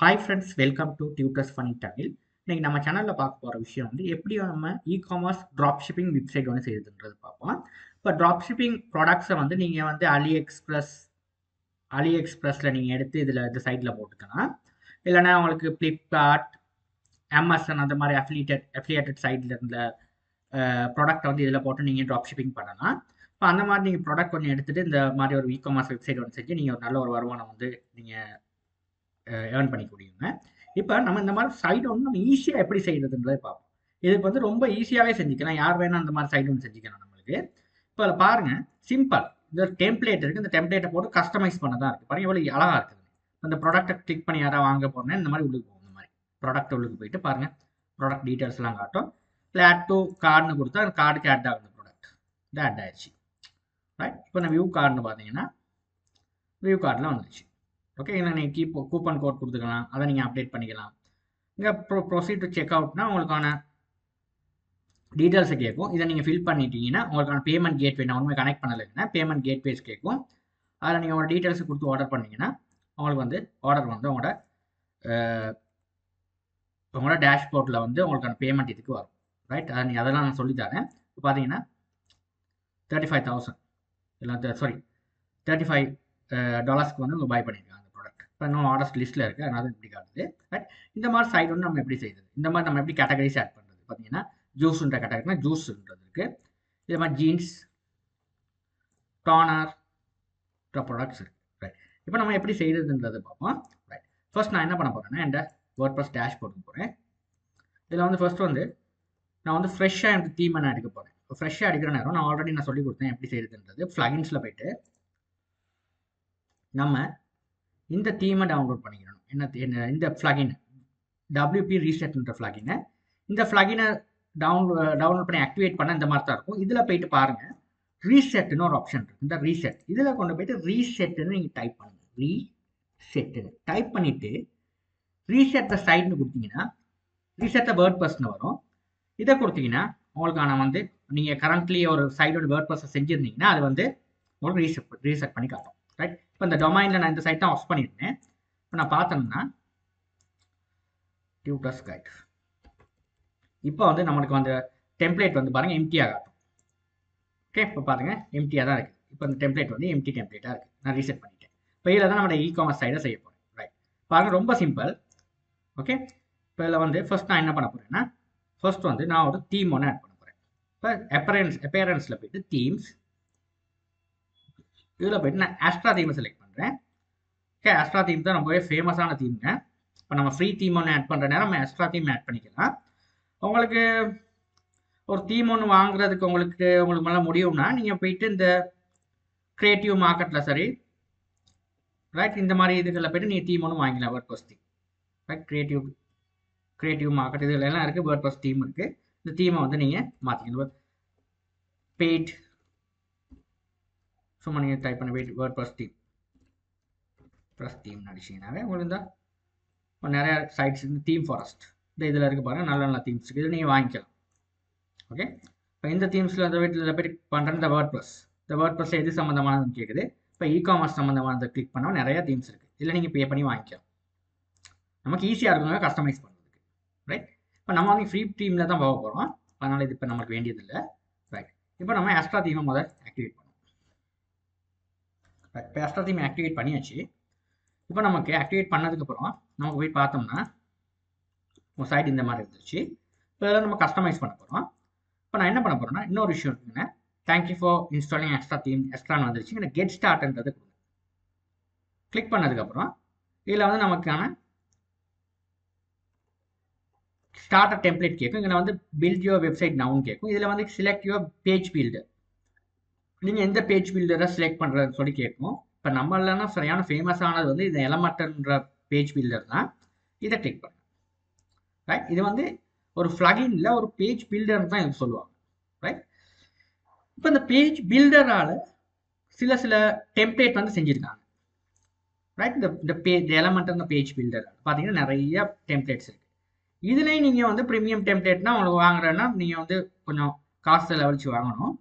Hi friends welcome to tutors funny Tamil இன்னைக்கு நம்ம சேனலில் பார்க்க போகிற விஷயம் வந்து எப்படி நம்ம e commerce drop shipping website வந்து செய்யுதுன்றது பார்ப்போம். இப்போ ட்ராப் ஷிப்பிங் ப்ராடக்ட்ஸை வந்து நீங்கள் வந்து அலி எக்ஸ்பிரஸ் அலி எக்ஸ்பிரஸில் நீங்கள் எடுத்து இதில் இந்த சைட்டில் போட்டுக்கலாம். இல்லைன்னா உங்களுக்கு ஃப்ளிப்கார்ட் அமேசான் அந்த மாதிரி அஃபிலியேட்டட் அஃபிலியேட்டட் சைட்டில் இருந்த ப்ராடக்ட்டை வந்து இதில் போட்டு நீங்கள் ட்ராப் ஷிப்பிங் பண்ணலாம். இப்போ அந்த மாதிரி நீங்கள் ப்ராடக்ட் கொஞ்சம் எடுத்துகிட்டு இந்த மாதிரி ஒரு இ காமர்ஸ் வெப்சைட் ஒன்று செஞ்சு நீங்கள் ஒரு நல்ல ஒரு வருமானம் வந்து நீங்கள் ஏர்ன் பண்ணிக்கூடியவங்க இப்போ நம்ம இந்த மாதிரி சைடு ஒன்று நம்ம ஈஸியாக எப்படி செய்யறதுன்றதை பார்ப்போம். இதுக்கு வந்து ரொம்ப ஈஸியாகவே செஞ்சுக்கலாம். யார் வேணால் அந்த மாதிரி சைடு ஒன்று செஞ்சுக்கலாம் நம்மளுக்கு. இப்போ அதில் பாருங்கள் சிம்பிள் இந்த டெம்ப்ளேட் இருக்குது இந்த டெம்ப்ளேட்டை போட்டு கஸ்டமைஸ் பண்ண தான் இருக்குது பாருங்கள் எவ்வளோ அழகாக இருக்குது. அந்த ப்ராடக்ட்டை கிளிக் பண்ணி யாராவது வாங்க போனேன் இந்த மாதிரி உள்ளுக்கு போகும். இந்த மாதிரி ப்ராடக்ட் உள்ளுக்கு போயிட்டு பாருங்கள் ப்ராடக்ட் டீட்டெயில்ஸ்லாம் காட்டும். இல்லை ஆட் டு கார்டுன்னு கொடுத்தா அந்த கார்டுக்கு ஆட் ஆகுது ப்ராடக்ட் இது ஆட் ஆயிடுச்சு. ரைட் இப்போ நான் வியூ கார்டுன்னு பார்த்தீங்கன்னா வியூ கார்டில் வந்துச்சு ஓகே இல்லை நீங்கள் கீப் கூப்பன் கோட் கொடுத்துக்கலாம். அதை நீங்கள் அப்டேட் பண்ணிக்கலாம். இங்கே ப்ரோ ப்ரொசீட் டு செக் அவுட்னா உங்களுக்கான டீட்டெயில்ஸை கேட்கும். இதை நீங்கள் ஃபில் பண்ணிட்டீங்கன்னா உங்களுக்கான பேமெண்ட் கேட்வே நான் ஒன்றுமே கனெக்ட் பண்ணலைன்னா பேமெண்ட் கேட்வேஸ் கேட்கும். அதில் நீங்கள் உங்களோட டீட்டெயில்ஸ் கொடுத்து ஆர்டர் பண்ணிங்கன்னா உங்களுக்கு வந்து ஆர்டர் வந்து உங்களோட உங்களோட டேஷ்போர்ட்டில் வந்து உங்களுக்கான பேமெண்ட் இதுக்கு வரும். ரைட் அதை நீங்கள் அதெல்லாம் நான் சொல்லித்தரேன் இப்போ பார்த்தீங்கன்னா தேர்ட்டி ஃபைவ் தௌசண்ட் இல்லை சாரி தேர்ட்டி ஃபைவ் டாலர்ஸ்க்கு வந்து உங்கள் பை பண்ணியிருக்காங்க இப்போ இன்னும் ஆர்டர்ஸ் லிஸ்ட்டில் இருக்குது அதனால இப்படி காட்டுது. பட் இந்த மாதிரி சைடு வந்து நம்ம எப்படி செய்யுது இந்த மாதிரி நம்ம எப்படி கேட்டகரிஸ் ஆட் பண்ணுறது பார்த்தீங்கன்னா ஜூஸ்ன்ற கேட்டகரினா ஜூஸ்ன்றது இருக்குது இதே மாதிரி ஜீன்ஸ் டானர் ப்ராடக்ட்ஸ் இருக்குது ரைட் இப்போ நம்ம எப்படி செய்கிறதுன்றது பார்ப்போம். ரைட் ஃபர்ஸ்ட் நான் என்ன பண்ண போகிறேன்னா என் வேர்ட் ப்ளஸ் டேஷ் போட்டு போகிறேன் இதில் வந்து ஃபர்ஸ்ட் வந்து நான் வந்து ஃப்ரெஷ்ஷாக எனக்கு தீமை நான் எடுக்க போகிறேன் இப்போ ஃப்ரெஷ்ஷாக எடுக்கிற நேரம் நான் ஆல்ரெடி நான் சொல்லி கொடுத்தேன் எப்படி செய்கிறதுன்றது ஃப்ளகின்ஸில் போயிட்டு நம்ம இந்த தீமை டவுன்லோட் பண்ணிக்கணும். என்ன இந்த ஃப்ளாகின் டபிள்யூபி ரீசெட்ன்ற ஃப்ளாகினை இந்த ஃப்ளகினை டவுன்லோ டவுன்லோட் பண்ணி ஆக்டிவேட் பண்ண இந்த மாதிரி தான் இருக்கும். இதில் போயிட்டு பாருங்கள் ரீசெட்னு ஒரு ஆப்ஷன் இருக்குது இந்த ரீசெட் இதில் கொண்டு போயிட்டு ரீசெட்டுன்னு நீங்கள் டைப் பண்ணுங்கள் ரீசெட்டுன்னு டைப் பண்ணிவிட்டு ரீசெட் த சைட்னு கொடுத்தீங்கன்னா ரீசெட் த வேர்ட் பர்ஸ்னு வரும். இதை கொடுத்தீங்கன்னா உங்களுக்கான வந்து நீங்கள் கரண்ட்லி ஒரு சைடோட வேர்ட் பர்ஸை செஞ்சுருந்தீங்கன்னா அது வந்து உங்களுக்கு ரீசெட் ரீசெட் பண்ணி காட்டும். ரைட் இப்போ இந்த டொமைனில் நான் இந்த சைட் தான் ஆஃப் பண்ணியிருந்தேன். இப்போ நான் பார்த்தோம்னா டியூட்டர்ஸ் கைட் இப்போ வந்து நம்மளுக்கு வந்து டெம்ப்ளேட் வந்து பாருங்கள் எம்டியாக காட்டும் ஓகே இப்போ பாருங்கள் எம்டியாக தான் இருக்குது இப்போ இந்த டெம்ப்ளேட் வந்து எம்டி டெம்ப்ளேட்டாக இருக்குது நான் ரீசெட் பண்ணிட்டேன். இப்போ இதில் தான் நம்ம இ காமர்ஸ் சைடை செய்ய போகிறேன் ரைட் பாருங்கள் ரொம்ப சிம்பிள் ஓகே இப்போ இதில் வந்து ஃபர்ஸ்ட் நான் என்ன பண்ண போகிறேன்னா ஃபர்ஸ்ட் வந்து நான் ஒரு தீம் ஒன்று ஆட் பண்ண போகிறேன் இப்போ அப்பரன்ஸ் அப்பேரன்ஸில் போயிட்டு தீம்ஸ் இதில் போயிட்டு நான் ஆஸ்ட்ரா தீமை செலக்ட் பண்ணுறேன் ஓகே ஆஸ்ட்ரா தீம் தான் ரொம்பவே ஃபேமஸான தீம்ங்க இப்போ நம்ம ஃப்ரீ தீம் ஒன்று ஆட் பண்ணுற நேரம் நம்ம ஆஸ்ட்ரா தீம் ஆட் பண்ணிக்கலாம். உங்களுக்கு ஒரு தீம் ஒன்று வாங்குறதுக்கு உங்களுக்கு உங்களுக்கு மேலே முடியும்னா நீங்கள் போயிட்டு இந்த க்ரியேட்டிவ் மார்க்கெட்டில் சரி ரைட் இந்த மாதிரி இதுகளில் போயிட்டு நீங்கள் தீம் ஒன்று வாங்கிக்கலாம் WordPress theme right creative creative market இதுல எல்லாம் இருக்குது வேர்ட் பஸ் தீம் இருக்குது இந்த தீமை வந்து நீங்கள் மாற்றிக்கணும் பெய்ட் சும்மா நீங்கள் டைப் பண்ண wait word plus team plus team அடிச்சிங்கனாவே உங்களுக்கு இந்த நிறையா சைட்ஸ் இந்த தீம் ஃபாரஸ்ட் இந்த இதில் இருக்க பாருங்கள் நல்ல நல்ல தீம்ஸ் இருக்குது இதை நீங்கள் வாங்கிக்கலாம். ஓகே இப்போ இந்த தீம்ஸில் அந்த வீட்டில் போய் பண்ணுற இந்த வேர்ட் ப்ளஸ் இந்த வேர்ட் ப்ளஸ் எது சம்மந்தமானதுன்னு கேட்குது இப்போ இ காமர்ஸ் சம்மந்தமானதை கிளிக் பண்ணால் நிறைய தீம்ஸ் இருக்குது இதில் நீங்கள் பே பண்ணி வாங்கிக்கலாம்? நமக்கு ஈஸியாக இருக்குங்க கஸ்டமைஸ் பண்ணுறதுக்கு ரைட் இப்போ நம்ம வந்து ஃப்ரீ டீமில் தான் போக போகிறோம் அதனால் இது இப்போ நமக்கு வேண்டியதில்லை. ரைட் இப்போ நம்ம எக்ஸ்ட்ரா தீமை முதல் ஆக்டிவேட் இப்போ தீம் ஆக்டிவேட் பண்ணியாச்சு. இப்போ நமக்கு ஆக்டிவேட் பண்ணதுக்கப்புறம் நமக்கு போய் பார்த்தோம்னா ஒரு சைட் இந்த மாதிரி இருந்துச்சு. இப்போ இதெல்லாம் நம்ம கஸ்டமைஸ் பண்ண போகிறோம் இப்போ நான் என்ன பண்ண போகிறேன்னா இன்னொரு விஷயம் இருக்குங்க. Thank you for installing extra theme எக்ஸ்ட்ரான்னு வந்துருச்சு. இங்கே கெட் ஸ்டார்ட்ன்றது கொடுங்க. கிளிக் பண்ணதுக்கப்புறம் இதில் வந்து நமக்கான ஸ்டார்டர் டெம்ப்ளேட் கேட்கும். இங்கே வந்து பில்ட் யுவர் வெப்சைட் நவுன் கேட்கும். இதில் வந்து செலக்ட் யுவர் பேஜ் பில்டு நீங்கள் எந்த பேஜ் பில்டரை செலக்ட் பண்ணுறதுன்னு சொல்லி கேட்கும் இப்போ நம்மளனா சரியான ஃபேமஸானது வந்து இந்த எலமட்டன்ற பேஜ் பில்டர் தான். இதை கிளிக் பண்ணுங்க. ரைட் இது வந்து ஒரு ஃப்ளகின்ல ஒரு பேஜ் பில்டர்னு தான் இது சொல்லுவாங்க. ரைட் இப்போ இந்த பேஜ் பில்டரால் சில சில டெம்ப்ளேட் வந்து செஞ்சுருக்காங்க. ரைட் இந்த இந்த பேஜ் எலமெண்ட் பேஜ் பில்டர் பார்த்தீங்கன்னா நிறைய டெம்ப்ளேட்ஸ் இருக்குது இதுலேயும் நீங்கள் வந்து ப்ரீமியம் டெம்ப்ளேட்னா உங்களுக்கு வாங்குறேன்னா நீங்கள் வந்து கொஞ்சம் காசு லெவலிச்சு வாங்கணும்.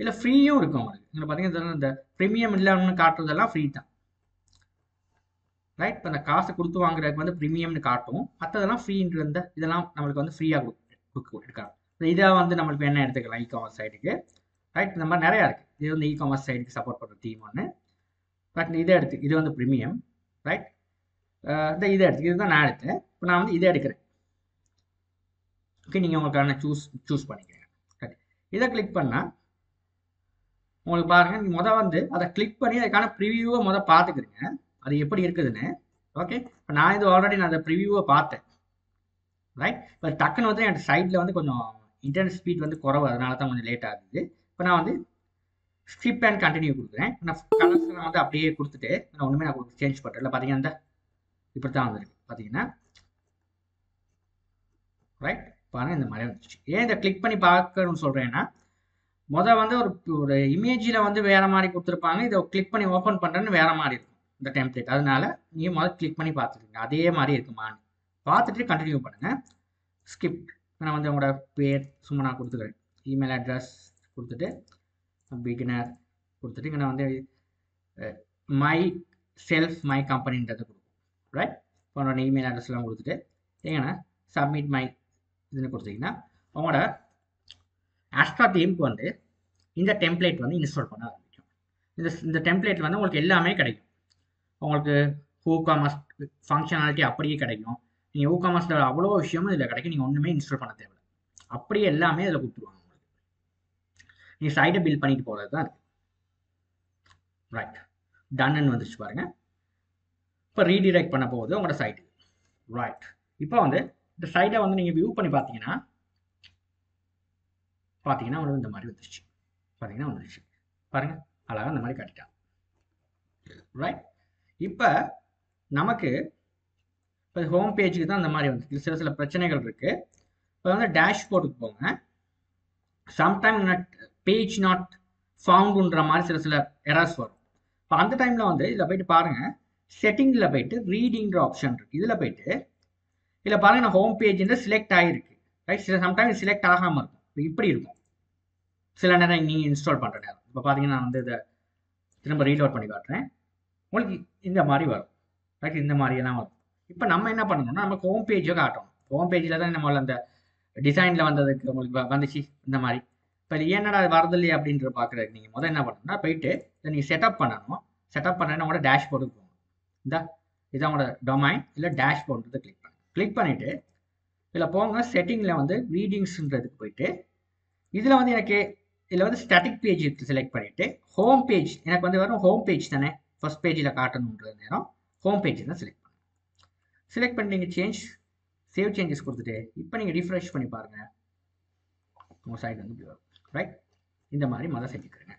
இல்லை ஃப்ரீயும் இருக்கும். உங்களுக்கு இங்கே பார்த்தீங்கன்னா இந்த ப்ரீமியம் இல்லைன்னு காட்டுறதெல்லாம் ஃப்ரீ தான். ரைட் இப்போ அந்த காசை கொடுத்து வாங்குறதுக்கு வந்து ப்ரீமியம்னு காட்டும். மற்றதெல்லாம் ஃப்ரீன்ற இந்த இதெல்லாம் நம்மளுக்கு வந்து ஃப்ரீயாக கொடுக்க எடுக்கலாம் இதாக வந்து நம்மளுக்கு என்ன எடுத்துக்கலாம்? இ காமர்ஸ் சைடுக்கு ரைட் இந்த மாதிரி நிறையா இருக்குது இது வந்து இ காமர்ஸ் சைடுக்கு சப்போர்ட் பண்ணுற தீம் ஒன்று பட் இதை எடுத்து இது வந்து ப்ரீமியம் ரைட் இந்த இதை எடுத்து இதுதான் நான் எடுத்தேன். இப்போ நான் வந்து இதை எடுக்கிறேன். ஓகே நீங்கள் உங்களுக்கான சூஸ் சூஸ் பண்ணிக்கிறீங்க. ரைட் இதை கிளிக் பண்ணால் உங்களுக்கு பாருங்கள் மொதல் வந்து அதை கிளிக் பண்ணி அதுக்கான ப்ரிவியூவை மொதல் பார்த்துக்கிறீங்க அது எப்படி இருக்குதுன்னு. ஓகே இப்போ நான் இது ஆல்ரெடி நான் அந்த ப்ரிவியூவை பார்த்தேன். ரைட் இப்போ டக்குன்னு வந்து என் சைடில் வந்து கொஞ்சம் இன்டர்நெட் ஸ்பீட் வந்து குறவு அதனால தான் கொஞ்சம் லேட் ஆகுது. இப்போ நான் வந்து ஸ்கிப் அண்ட் கண்டினியூ கொடுக்குறேன். நான் கலர்ஸ் நான் வந்து அப்படியே கொடுத்துட்டு நான் ஒன்றுமே நான் சேஞ்ச் பண்ணுறேன் இல்லை பார்த்தீங்கன்னா இந்த இப்படி தான் வந்துருக்கு பார்த்தீங்கன்னா ரைட் பாருங்கள் இந்த மாதிரி வந்துச்சு ஏன் இதை கிளிக் பண்ணி பார்க்கணும்னு சொல்கிறேன்னா மொதல் வந்து ஒரு ஒரு இமேஜில் வந்து வேறு மாதிரி கொடுத்துருப்பாங்க. இதை கிளிக் பண்ணி ஓப்பன் பண்ணுறேன்னு வேறு மாதிரி இருக்கும். இந்த டெம்ப்ளேட் அதனால நீங்கள் முதல் கிளிக் பண்ணி பார்த்துருங்க அதே மாதிரி இருக்குமான்னு பார்த்துட்டு கண்டினியூ பண்ணுங்கள் ஸ்கிப் நான் வந்து உங்களோட பேர் சும்மா நான் கொடுத்துக்கிறேன். இமெயில் அட்ரஸ் கொடுத்துட்டு பிகினர் கொடுத்துட்டு இங்கே நான் வந்து மை செல்ஃப் மை கம்பெனின்றதை கொடுக்கும் ரைட் உங்களோட இமெயில் அட்ரஸ்லாம் கொடுத்துட்டு ஏங்கன்னா சப்மிட் மை இதுன்னு கொடுத்தீங்கன்னா உங்களோட ஆஸ்ட்ரா தீம்க்கு வந்து இந்த டெம்ப்ளேட் வந்து இன்ஸ்டால் பண்ண ஆரம்பிக்கும். இந்த இந்த டெம்ப்ளேட் வந்து உங்களுக்கு எல்லாமே கிடைக்கும். உங்களுக்கு ஹூ காமர்ஸ் ஃபங்க்ஷனாலிட்டி அப்படியே கிடைக்கும். நீங்கள் ஹூ காமர்ஸில் அவ்வளோ விஷயமும் இதில் கிடைக்கும். நீங்கள் ஒன்றுமே இன்ஸ்டால் பண்ண தேவை அப்படியே எல்லாமே இதில் கொடுத்துருவாங்க உங்களுக்கு. நீங்கள் சைடை பில் பண்ணிட்டு போகிறது தான் இருக்குது ரைட் டன்னு வந்துருச்சு பாருங்கள் இப்போ ரீடிரெக்ட் பண்ண போகுது உங்களோட சைட்டு ரைட் இப்போ வந்து இந்த சைட்டை வந்து நீங்கள் வியூ பண்ணி பார்த்தீங்கன்னா பார்த்தீங்கன்னா உங்களுக்கு இந்த மாதிரி வந்துருச்சு. பார்த்தீங்கன்னா வந்துருச்சு. பாருங்கள் அழகாக இந்த மாதிரி கட்டிட்டான். ரைட் இப்போ நமக்கு இப்போ ஹோம் பேஜுக்கு தான் இந்த மாதிரி வந்துருக்கு சில சில பிரச்சனைகள் இருக்குது இப்போ வந்து டேஷ்போர்டுக்கு போங்க. சம்டைம் நட் பேஜ் நாட் ஃபவுண்டுன்ற மாதிரி சில சில எரர்ஸ் வரும். இப்போ அந்த டைமில் வந்து இதில் போயிட்டு பாருங்கள் செட்டிங்கில் போயிட்டு ரீடிங்கிற ஆப்ஷன் இருக்குது இதில் போயிட்டு இதில் பாருங்கள் நான் ஹோம் பேஜ்ன்ற செலக்ட் ஆகிருக்கு ரைட் சில சம்டைம் செலக்ட் ஆகாமல் இருக்கும். இப்படி இருக்கும். சில நேரம் நீங்கள் இன்ஸ்டால் பண்ணுற நேரம் இப்போ பார்த்தீங்கன்னா நான் வந்து இதை திரும்ப ரீலோட் பண்ணி காட்டுறேன். உங்களுக்கு இந்த மாதிரி வரும். ரைட் இந்த மாதிரியெல்லாம் வரும். இப்போ நம்ம என்ன பண்ணணும்னா நமக்கு ஹோம் பேஜை காட்டணும். ஹோம் பேஜில் தான் நம்ம அந்த டிசைனில் வந்ததுக்கு உங்களுக்கு வந்துச்சு. இந்த மாதிரி. இப்போ இது என்னடா அது வரது இல்லையா அப்படின்ற பார்க்குறதுக்கு நீங்கள் முதல் என்ன பண்ணணும்னா போயிட்டு இதை நீங்கள் செட்டப் பண்ணணும். செட்டப் பண்ணணும் உங்களோட டேஷ்போர்டுக்கு போகணும். இந்த இதான் உங்களோட டொமைன் இல்லை டேஷ்போர்டுன்றதை கிளிக் பண்ணு. கிளிக் பண்ணிவிட்டு இதில் போங்க செட்டிங்கில் வந்து ரீடிங்ஸ்ன்றதுக்கு போயிட்டு இதில் வந்து எனக்கு இதில் வந்து ஸ்டாட்டிக் பேஜ் செலக்ட் பண்ணிவிட்டு ஹோம் பேஜ் எனக்கு வந்து வரும் ஹோம் பேஜ் தானே ஃபர்ஸ்ட் பேஜில் காட்டணுன்றது நேரம் ஹோம் பேஜ் தான் செலக்ட் பண்ணுங்க செலக்ட் பண்ணி நீங்கள் சேஞ்ச் சேவ் சேஞ்சஸ் கொடுத்துட்டு இப்போ நீங்கள் ரிஃப்ரெஷ் பண்ணி பாருங்கள் உங்கள் சைட் வந்து இப்படி வரும் ரைட் இந்த மாதிரி மொதல் செஞ்சுக்கிறேங்க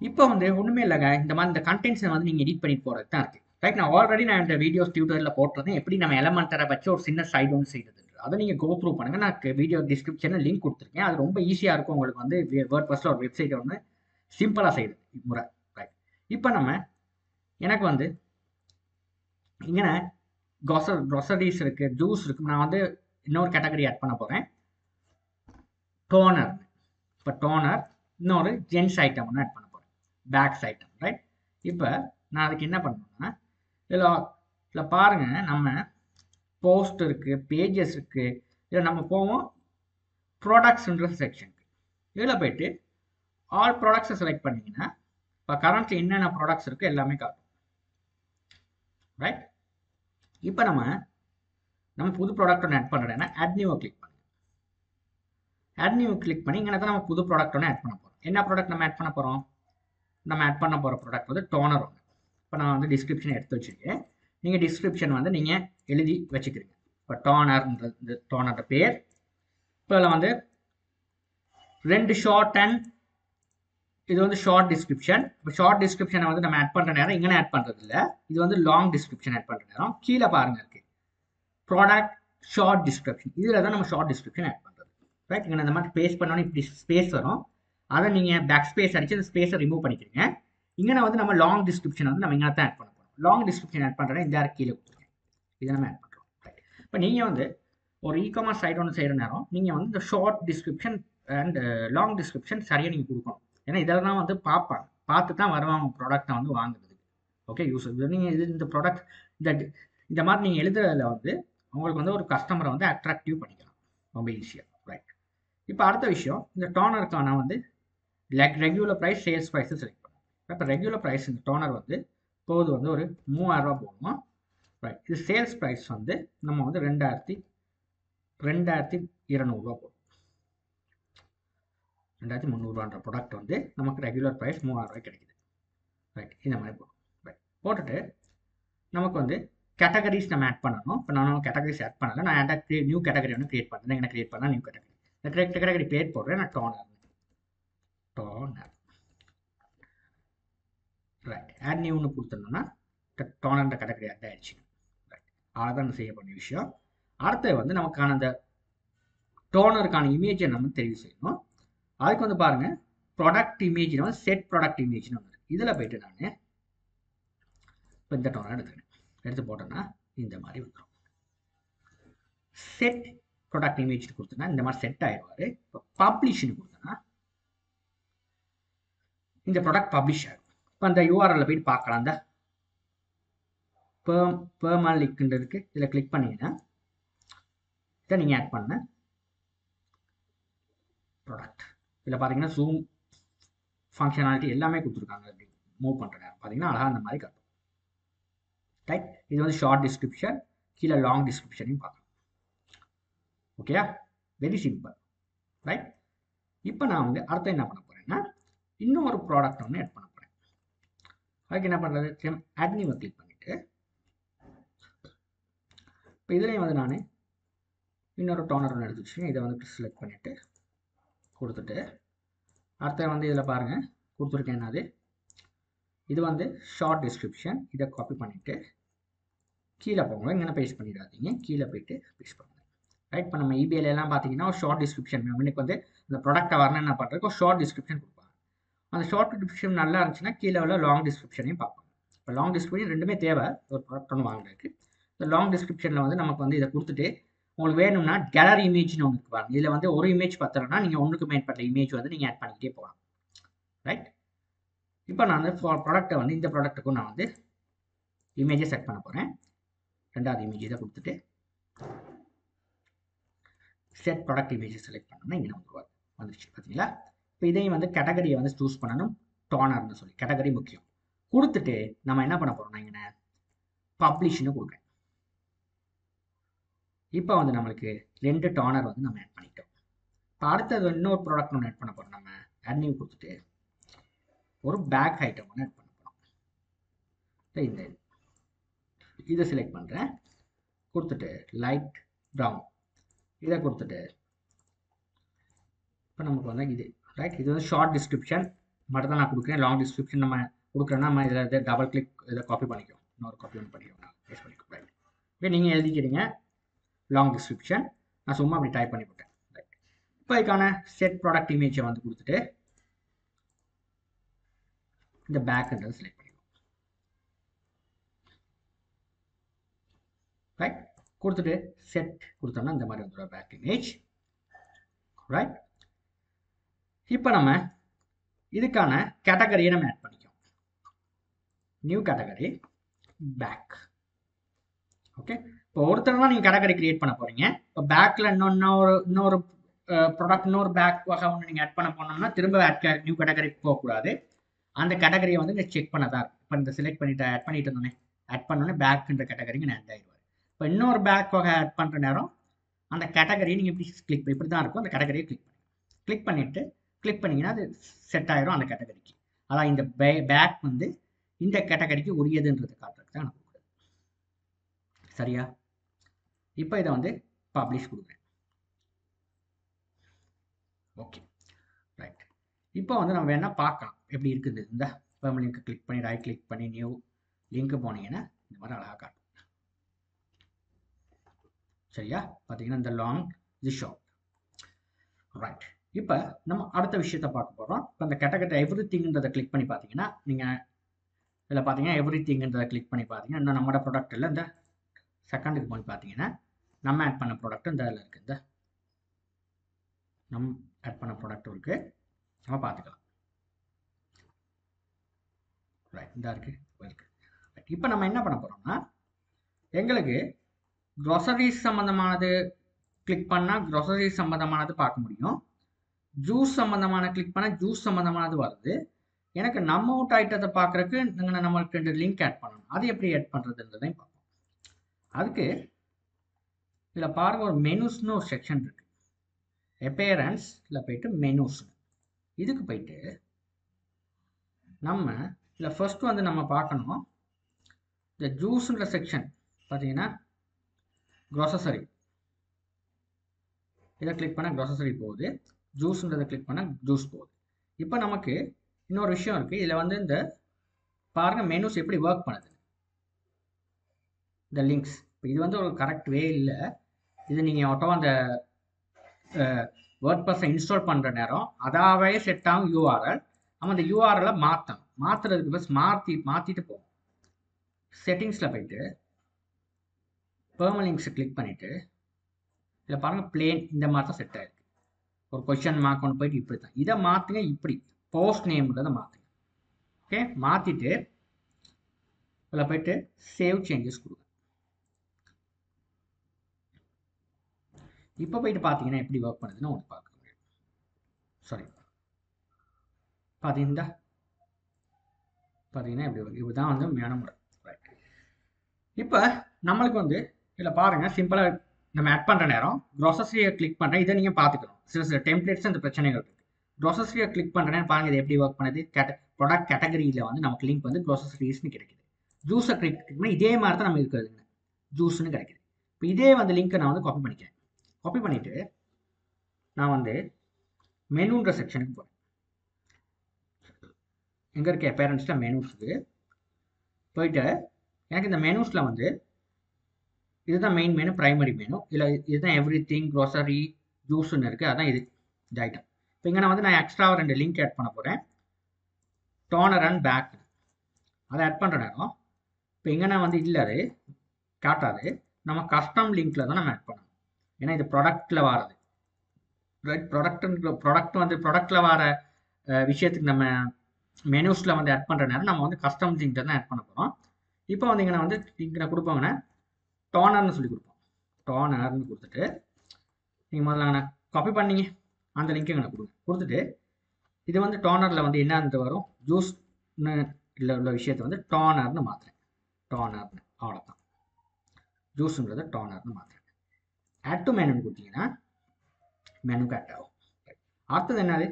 இப்போ வந்து ஒன்றுமே இல்லைங்க இந்த மாதிரி இந்த கண்டென்ட்ஸை வந்து நீங்கள் எடிட் பண்ணிட்டு போகிறது தான் இருக்குது ரைட் நான் ஆல்ரெடி நான் இந்த வீடியோஸ் டியூட்டரில் போட்டிருந்தேன். எப்படி நம்ம எலமெண்டரை வச்சு ஒரு சின்ன சைட் ஒன்று செய்யுது அதை நீங்கள் கோ த்ரூ பண்ணுங்கள் நான் வீடியோ டிஸ்கிரிப்ஷனில் லிங்க் கொடுத்துருக்கேன். அது ரொம்ப ஈஸியாக இருக்கும் உங்களுக்கு வந்து வேர்ட் ஃபஸ்ட்டில் ஒரு வெப்சைட் ஒன்று சிம்பிளாக செய்யுது முறை. ரைட் இப்போ நம்ம எனக்கு வந்து இங்கே க்ராசர் க்ராசரிஸ் இருக்குது ஜூஸ் இருக்குது நான் வந்து இன்னொரு கேட்டகரி ஆட் பண்ண போகிறேன் டோனர் இப்போ டோனர் இன்னொரு ஜென்ஸ் ஐட்டம் ஒன்று ஆட் பண்ண போகிறேன் பேக்ஸ் ஐட்டம் ரைட் இப்போ நான் அதுக்கு என்ன பண்ணணும்னா இதில் இதில் பாருங்கள் நம்ம போஸ்ட் இருக்குது பேஜஸ் இருக்குது இதில் நம்ம போவோம் ப்ராடக்ட்ஸ்ன்ற செக்ஷனுக்கு இதில் போயிட்டு ஆல் ப்ராடக்ட்ஸை செலக்ட் பண்ணிங்கன்னா இப்போ கரண்ட்டில் என்னென்ன ப்ராடக்ட்ஸ் இருக்குது எல்லாமே காட்டும். ரைட் இப்போ நம்ம நம்ம புது ப்ராடக்ட் ஒன்று ஆட் பண்ணுறேன்னா ஆட் நியூவை கிளிக் பண்ணுங்க. ஆட் நியூ கிளிக் பண்ணி இங்கே தான் நம்ம புது ப்ராடக்ட் ஒன்று ஆட் பண்ண போகிறோம் என்ன ப்ராடக்ட் நம்ம ஆட் பண்ண போகிறோம் நம்ம ஆட் பண்ண போகிற ப்ராடக்ட் வந்து டோனர் ஒன்று இப்போ நான் வந்து டிஸ்கிரிப்ஷன் எடுத்து வச்சுருக்கேன். நீங்கள் டிஸ்கிரிப்ஷன் வந்து நீங்கள் எழுதி வச்சுக்கிறீங்க இப்போ டோனர்ன்ற இந்த டோனரோட பேர். இப்போ இதில் வந்து ரெண்டு ஷார்ட் அண்ட் இது வந்து ஷார்ட் டிஸ்கிரிப்ஷன் இப்போ ஷார்ட் டிஸ்கிரிப்ஷனை வந்து நம்ம ஆட் பண்ணுற நேரம் இங்கே ஆட் பண்ணுறது இல்லை. இது வந்து லாங் டிஸ்கிரிப்ஷன் ஆட் பண்ணுற நேரம். கீழே பாருங்க இருக்கு ப்ராடக்ட் ஷார்ட் டிஸ்கிரிப்ஷன் இதில் தான் நம்ம ஷார்ட் டிஸ்கிரிப்ஷன் ஆட் பண்ணுறது ரைட் இங்கே இந்த மாதிரி பேஸ் பண்ணோன்னே இப்படி ஸ்பேஸ் வரும். அதை நீங்கள் பேக் ஸ்பேஸ் அடித்து அந்த ஸ்பேஸை ரிமூவ் பண்ணிக்கிறீங்க இங்கே வந்து நம்ம லாங் டிஸ்கிரிப்ஷன் வந்து நம்ம இங்கே தான் ஆட் பண்ண போகிறோம் லாங் டிஸ்கிரிப்ஷன் ஆட் பண்ணுறேன் இந்த கீழே கொடுத்துருக்கேன் இதை நம்ம ஆட் பண்ணுறோம் ரைட் இப்போ நீங்கள் வந்து ஒரு இ காமர்ஸ் சைட் ஒன்று செய்கிற நேரம் நீங்கள் வந்து இந்த short description and long description சரியாக நீங்கள் கொடுக்கணும். ஏன்னா இதெல்லாம் வந்து பார்ப்பாங்க. பார்த்து தான் வருவாங்க ப்ராடக்ட்டை வந்து வாங்குறதுக்கு. ஓகே யூஸ் நீங்கள் இது இந்த ப்ராடக்ட் இந்த இந்த மாதிரி நீங்கள் எழுதுறதுல வந்து உங்களுக்கு வந்து ஒரு கஸ்டமரை வந்து அட்ராக்டிவ் பண்ணிக்கலாம். ரொம்ப ஈஸியாக ரைட் இப்போ அடுத்த விஷயம் இந்த டோனருக்கான வந்து like regular price sales prices இருக்குது அப்போ இப்போ ரெகுலர் ப்ரைஸ் இந்த டோனர் வந்து போது வந்து ஒரு மூவாயிரரூபா போடுவோம் ரைட் இது சேல்ஸ் ப்ரைஸ் வந்து நம்ம வந்து ரெண்டாயிரத்தி ரெண்டாயிரத்தி இரநூறுவா போடுவோம் ரெண்டாயிரத்தி முந்நூறுவான்ற ப்ராடக்ட் வந்து நமக்கு ரெகுலர் ப்ரைஸ் மூவாயிரரூபாய் கிடைக்குது. ரைட் இந்த மாதிரி போடும் ரைட் போட்டுட்டு நமக்கு வந்து கேட்டகரிஸ் நம்ம ஆட் பண்ணணும். இப்போ நான் கேட்டகரிஸ் ஆட் பண்ணல. நான் ஆட் நியூ கேட்டகரி ஒன்று கிரியேட் பண்ணுறேன் என்ன கிரியேட் பண்ணால் நியூ கேட்டகரி இந்த கேட்டகரி பேர் போடுறேன். நான் டோனர் டோனர் ரைட் ஆட் நியூன்னு கொடுத்துருந்தோம்னா டோனன்ற கேட்டகரி ஆட் ஆயிடுச்சு. ரைட் அவ்வளோதான் செய்யப்பட்ட விஷயம். அடுத்தது வந்து நமக்கான அந்த டோனருக்கான இமேஜை நம்ம தெரிவு செய்யணும். அதுக்கு வந்து பாருங்க ப்ராடக்ட் இமேஜ்னு வந்து செட் ப்ராடக்ட் இமேஜ்னு வந்து இதில் போயிட்டு நான் இப்போ இந்த டோனர் எடுத்துக்கிறேன். எடுத்து போட்டேன்னா இந்த மாதிரி வந்துடும் செட் ப்ராடக்ட் இமேஜ் கொடுத்தனா இந்த மாதிரி செட் ஆயிடுவார். இப்போ பப்ளிஷ்னு கொடுத்தனா இந்த ப்ராடக்ட் பப்ளிஷ் ஆகும் இப்போ அந்த யூஆர்எல்ல போயிட்டு பார்க்கலாம். அந்த பேம் பேர்மா லிங்க்ன்றதுக்கு இதில் கிளிக் பண்ணிங்கன்னா இதை நீங்கள் ஆட் பண்ண ப்ராடக்ட் இதில் பார்த்தீங்கன்னா ஜூம் ஃபங்க்ஷனாலிட்டி எல்லாமே கொடுத்துருக்காங்க. அப்படி மூவ் பண்ணுற நேரம். பார்த்தீங்கன்னா அழகாக அந்த மாதிரி காட்டும். ரைட் இது வந்து ஷார்ட் டிஸ்கிரிப்ஷன் கீழே லாங் டிஸ்கிரிப்ஷனையும் பார்க்கலாம். ஓகேயா வெரி சிம்பிள் ரைட் இப்போ நான் வந்து அடுத்து என்ன பண்ண போகிறேன்னா இன்னொரு ப்ராடக்ட் ஒன்று ஆட் பண்ண அதுக்கு என்ன பண்ணுறது அட்னிவை கிளிக் பண்ணிவிட்டு இப்போ இதுலேயும் வந்து நான் இன்னொரு டோனர் ஒன்று எடுத்து வச்சுருக்கேன். இதை வந்து செலக்ட் பண்ணிவிட்டு கொடுத்துட்டு அடுத்த வந்து இதில் பாருங்கள் கொடுத்துருக்கேன் என்னது இது வந்து ஷார்ட் டிஸ்கிரிப்ஷன் இதை காப்பி பண்ணிவிட்டு கீழே போங்க. இங்கே பேஸ்ட் பண்ணிடாதீங்க. கீழே போயிட்டு பேஸ்ட் பண்ணுங்க. ரைட் இப்போ நம்ம இபிஎல்லாம் பார்த்தீங்கன்னா ஷார்ட் டிஸ்கிரிப்ஷன் இன்னைக்கு வந்து இந்த ப்ராடக்ட்டை வரணும் என்ன பண்ணுறதுக்கு ஷார்ட் டிஸ்கிரிப்ஷன் அந்த ஷார்ட் டிஸ்கிரிப்ஷன் நல்லா இருந்துச்சுன்னா கீழே உள்ள லாங் டிஸ்கிரிப்ஷனையும் பார்ப்போம். இப்போ லாங் டிஸ்கிரிப்ஷன் ரெண்டுமே தேவை. ஒரு ப்ராடக்ட் ஒன்று வாங்குறதுக்கு. இந்த லாங் டிஸ்கிரிப்ஷனில் வந்து நமக்கு வந்து இதை கொடுத்துட்டு உங்களுக்கு வேணும்னா கேலரி இமேஜ்னு ஒன்று இருக்கு பாருங்க. இதில் வந்து ஒரு இமேஜ் பத்தலைன்னா நீங்கள் ஒன்றுக்கு மேற்பட்ட இமேஜ் வந்து நீங்கள் ஆட் பண்ணிக்கிட்டே போகலாம். ரைட் இப்போ நான் வந்து ப்ராடக்ட்டை வந்து இந்த ப்ராடக்ட்டுக்கும் நான் வந்து இமேஜை செட் பண்ண போகிறேன் ரெண்டாவது இமேஜ் இதை கொடுத்துட்டு செட் ப்ராடக்ட் இமேஜை செலக்ட் பண்ணோம்னா இங்கே நமக்கு வந்துருச்சு. பார்த்தீங்களா இப்போ இதையும் வந்து கேட்டகரியை வந்து சூஸ் பண்ணணும். டோனர்னு சொல்லி கேட்டகரி முக்கியம். கொடுத்துட்டு நம்ம என்ன பண்ண போகிறோம்னா இங்கே பப்ளிஷ்னு கொடுக்குறேன் இப்போ வந்து நம்மளுக்கு ரெண்டு டோனர் வந்து நம்ம ஆட் பண்ணிட்டோம். இப்போ அடுத்தது இன்னொரு ப்ராடக்ட் ஒன்று ஆட் பண்ண போகிறோம் நம்ம. ஆட் நியூ கொடுத்துட்டு ஒரு பேக் ஐட்டம் ஒன்று ஆட் பண்ண போகிறோம் இந்த இதை செலக்ட் பண்ணுறேன் கொடுத்துட்டு லைட் ப்ரௌன் இதை கொடுத்துட்டு இப்போ நமக்கு வந்து இது ரைட் இது வந்து ஷார்ட் டிஸ்கிரிப்ஷன் மட்டும் தான் நான் கொடுக்குறேன். லாங் டிஸ்கிரிப்ஷன் நம்ம கொடுக்குறேன்னா நம்ம இதில் இதை டபுள் கிளிக் இதை காப்பி பண்ணிக்கோ இன்னொரு காப்பி ஒன்று பண்ணிக்கோங்க பேஸ் பண்ணிக்கோ ரைட் இப்போ நீங்கள் எழுதிக்கிறீங்க லாங் டிஸ்கிரிப்ஷன் நான் சும்மா அப்படி டைப் பண்ணி போட்டேன். ரைட் இப்போ இதுக்கான செட் ப்ராடக்ட் இமேஜை வந்து கொடுத்துட்டு இந்த பேக்ன்றது செலக்ட் பண்ணிக்கோ ரைட் கொடுத்துட்டு செட் கொடுத்தோம்னா இந்த மாதிரி வந்துடும் பேக் இமேஜ் ரைட் இப்போ நம்ம இதுக்கான கேட்டகரியை நம்ம ஆட் பண்ணிக்கோம் நியூ கேட்டகரி பேக் ஓகே இப்போ ஒருத்தர் தான் நீங்கள் கேட்டகரி கிரியேட் பண்ண போகிறீங்க இப்போ பேக்கில் இன்னொரு இன்னொரு ப்ராடக்ட் இன்னொரு பேக் வகை ஒன்று நீங்கள் ஆட் பண்ண போனோம்னா திரும்ப ஆட் நியூ கேட்டகரிக்கு போகக்கூடாது. அந்த கேட்டகரியை வந்து நீங்கள் செக் பண்ண தான் இப்போ இந்த செலக்ட் பண்ணிட்டு ஆட் பண்ணிட்டு இருந்தோன்னே ஆட் பண்ணோன்னே பேக்குன்ற கேட்டகரிங்க ஆட் ஆயிடுவார் இப்போ இன்னொரு பேக் வகை ஆட் பண்ணுற நேரம் அந்த கேட்டகரியை நீங்கள் இப்படி கிளிக் இப்படி தான் இருக்கும். அந்த கேட்டகரியை கிளிக் பண்ணி கிளிக் பண்ணிவிட்டு கிளிக் பண்ணிங்கன்னா அது செட் ஆயிரும் அந்த கேட்டகரிக்கு அதான் இந்த பே பேக் வந்து இந்த கேட்டகரிக்கு உரியதுன்றது காட்டுறதுக்கு தான் நான் கொடுக்குறேன். சரியா? இப்போ இதை வந்து பப்ளிஷ் கொடுக்குறேன். ஓகே ரைட் இப்போ வந்து நம்ம வேணால் பார்க்கலாம். எப்படி இருக்குது? இந்த ஃபேம் லிங்க் கிளிக் பண்ணி ரைட் கிளிக் பண்ணி நியூ லிங்க் போனீங்கன்னா இந்த மாதிரி அழகாக காட்டும். சரியா? பார்த்தீங்கன்னா இந்த லாங் தி ஷார்ட் ரைட் இப்போ நம்ம அடுத்த விஷயத்த பார்க்க போகிறோம் இப்போ இந்த கெட்டகட்ட எவ்ரி திங்ன்றதை கிளிக் பண்ணி பார்த்தீங்கன்னா நீங்கள் இதில் பார்த்தீங்கன்னா எவ்ரி திங்ன்றதை கிளிக் பண்ணி பார்த்தீங்கன்னா இன்னும் நம்மளோட ப்ராடக்ட் இல்லை இந்த செகண்டுக்கு போய் பார்த்தீங்கன்னா நம்ம ஆட் பண்ண ப்ராடக்ட் இந்த இதில் இருக்குது இந்த நம் ஆட் பண்ண ப்ராடக்ட்டும் இருக்குது நம்ம பார்த்துக்கலாம். ரைட் இந்த இருக்குது இருக்குது இப்போ நம்ம என்ன பண்ண போகிறோம்னா எங்களுக்கு க்ரொசரிஸ் சம்மந்தமானது கிளிக் பண்ணால் க்ரொசரிஸ் சம்மந்தமானது பார்க்க முடியும். ஜூஸ் சம்மந்தமான கிளிக் பண்ணால் ஜூஸ் சம்மந்தமானது வருது. எனக்கு நம்ம அவுட் ஐட்டத்தை பார்க்குறக்கு நீங்கள் நம்மளுக்கு ரெண்டு லிங்க் ஆட் பண்ணணும். அது எப்படி ஆட் பண்ணுறதுன்றதையும் பார்ப்போம். அதுக்கு இதில் பாருங்கள் ஒரு மெனுஸ்னு ஒரு செக்ஷன் இருக்குது இதில் போயிட்டு மெனுஸ் இதுக்கு போயிட்டு நம்ம இதில் ஃபர்ஸ்ட் வந்து நம்ம பார்க்கணும். இந்த ஜூஸுன்ற செக்ஷன் பார்த்தீங்கன்னா க்ரோசரி இதை கிளிக் பண்ணால் க்ரோசரி போகுது. ஜூஸ்ன்றதை கிளிக் பண்ணால் ஜூஸ் போகுது. இப்போ நமக்கு இன்னொரு விஷயம் இருக்குது இதில் வந்து இந்த பாருங்கள் மெனுஸ் எப்படி ஒர்க் பண்ணுது? இந்த லிங்க்ஸ் இப்போ இது வந்து ஒரு கரெக்ட் வே இல்லை. இது நீங்கள் ஆட்டோ அந்த வேர்ட் பர்ஸை இன்ஸ்டால் பண்ணுற நேரம் அதாவே செட் ஆகும் யூஆர்எல் நம்ம அந்த யூஆர்எலை மாற்றணும் மாற்றுறதுக்கு பஸ் மாற்றி மாற்றிட்டு போகும் செட்டிங்ஸில் போயிட்டு பெர்மலிங்ஸை கிளிக் பண்ணிவிட்டு இதில் பாருங்கள் பிளேன் இந்த மாதிரி தான் செட் ஆகிருக்கு ஒரு கொஷின் மார்க் ஒன்று போயிட்டு இப்படி தான் இதை மாற்றுங்க இப்படி. போஸ்ட் நேம்ன்றதை மாற்றுங்க ஓகே மாற்றிட்டு இதில் போயிட்டு சேவ் சேஞ்சஸ் கொடுங்க. இப்போ போயிட்டு பார்த்தீங்கன்னா எப்படி ஒர்க் பண்ணுதுன்னு ஒன்று பார்க்க முடியும் சாரி பார்த்தீங்கன்னா பார்த்தீங்கன்னா இப்படி இதுதான் வந்து உண்மையான முறை. ரைட் இப்போ நம்மளுக்கு வந்து இதில் பாருங்கள் சிம்பிளாக நம்ம ஆட் பண்ணுற நேரம் க்ரோசஸியை கிளிக் பண்ணுறேன் இதை நீங்கள் பார்த்துக்கணும். சில சில டெம்ப்ளேட்ஸ் அந்த பிரச்சனைகள் இருக்குது க்ரோசஸரியை கிளிக் பண்ணுறேன் பாருங்க இது எப்படி ஒர்க் பண்ணுது? கேட்ட ப்ராடக்ட் கேட்டகரியில் வந்து நமக்கு லிங்க் வந்து க்ரோசஸரிஸ்னு கிடைக்குது. ஜூஸை கிளிக் பண்ணால் இதே மாதிரி தான் நம்ம இருக்கிறதுங்க ஜூஸ்னு கிடைக்குது. இப்போ இதே வந்து லிங்க்கை நான் வந்து காப்பி பண்ணிக்கிறேன். காப்பி பண்ணிவிட்டு நான் வந்து மெனுன்ற செக்ஷனுக்கு போகிறேன் எங்கே இருக்க பேரண்ட்ஸில் மெனுஸுக்கு போயிட்டு எனக்கு இந்த மெனுஸில் வந்து இதுதான் மெயின் மெனு ப்ரைமரி மெனு இல்லை இதுதான் எவ்ரி திங் க்ரோசரி ஜூஸ்ன்னு இருக்குது அதான் இது இந்த ஐட்டம் இப்போ இங்கே நான் வந்து நான் எக்ஸ்ட்ராவாக ரெண்டு லிங்க் ஆட் பண்ண போகிறேன் டோனர் அண்ட் பேக் அதை ஆட் பண்ணுற நேரம். இப்போ இங்கே நான் வந்து இல்லை அது காட்டாது. நம்ம கஸ்டம் லிங்க்கில் தான் நம்ம ஆட் பண்ணணும். ஏன்னா இது ப்ராடக்டில் வாரது. ரைட் ப்ராடக்ட் ப்ராடக்ட் வந்து ப்ராடக்டில் வர விஷயத்துக்கு நம்ம மெனூஸில் வந்து ஆட் பண்ணுற நேரம் நம்ம வந்து கஸ்டம் லிங்க்கில் தான் ஆட் பண்ண போகிறோம் இப்போ வந்து இங்கே நான் வந்து இங்கே நான். கொடுப்போங்கன்னா டோனர்னு சொல்லி கொடுப்போம். டோனர்னு கொடுத்துட்டு நீங்கள் முதல்ல நான் காப்பி பண்ணீங்க. அந்த லிங்க்கை எனக்கு கொடுங்க. கொடுத்துட்டு இது வந்து டோனரில் வந்து என்னன்னு வரும்? ஜூஸ்னு இல்லை உள்ள விஷயத்தை வந்து டோனர்னு மாற்றுறேன் டோனர்னு அவ்வளோதான் ஜூஸுன்றதை டோனர்னு மாற்றுறேன் ஆட் டு மெனுன்னு கொடுத்தீங்கன்னா மெனு ஆட் ஆகும். அடுத்தது என்னது?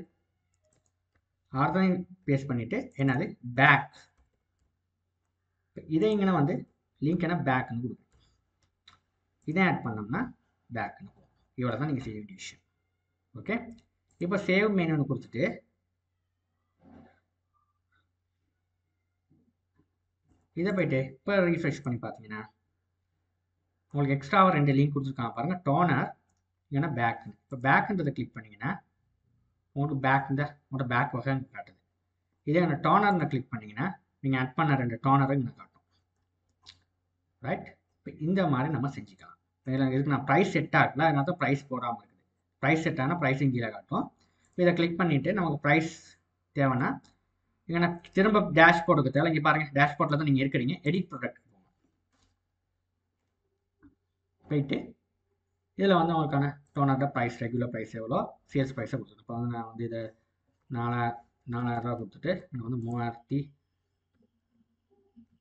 அடுத்ததையும் பேஸ்ட் பண்ணிவிட்டு என்னது? பேக் இதை இங்கே வந்து லிங்க் என்ன பேக்னு கொடுக்கும் இதை ஆட் பண்ணோம்னா பேக்னு இவ்வளோ தான் நீங்கள் செய்ய வேண்டிய விஷயம். ஓகே இப்போ சேவ் மெனுன்னு கொடுத்துட்டு இதை போயிட்டு இப்போ ரீஃப்ரெஷ் பண்ணி பார்த்தீங்கன்னா உங்களுக்கு எக்ஸ்ட்ராவாக ரெண்டு லிங்க் கொடுத்துருக்காங்க பாருங்கள் டோனர் இல்லைன்னா பேக்குன்னு இப்போ பேக்குன்றதை கிளிக் பண்ணிங்கன்னா உங்களுக்கு பேக் இந்த உங்களோட பேக் வகை காட்டுது. இதே அந்த டோனர்னு கிளிக் பண்ணிங்கன்னா நீங்கள் ஆட் பண்ண ரெண்டு டோனரை இங்கே காட்டும். ரைட் இப்போ இந்த மாதிரி நம்ம செஞ்சுக்கலாம். இதில் இதுக்கு நான் ப்ரைஸ் செட் ஆகல அதனால தான் ப்ரைஸ் போடாமல் இருக்குது. ப்ரைஸ் செட் ஆனால் ப்ரைஸிங் கீழே காட்டும். இதை கிளிக் பண்ணிவிட்டு நமக்கு ப்ரைஸ் தேவைன்னா இங்கே நான் திரும்ப டேஷ்போர்டுக்கு தேவை. இங்கே பாருங்கள் டேஷ்போர்ட்டில் தான் நீங்கள் இருக்கிறீங்க. எடிட் ப்ராடக்ட் போங்க. போயிட்டு இதில் வந்து உங்களுக்கான டோனரோட ப்ரைஸ் ரெகுலர் ப்ரைஸ் எவ்வளோ? சேல்ஸ் ப்ரைஸை கொடுத்துருக்கேன் இப்போ வந்து நான் வந்து இதை நாலா நாலாயிரரூவா கொடுத்துட்டு இங்கே வந்து மூவாயிரத்தி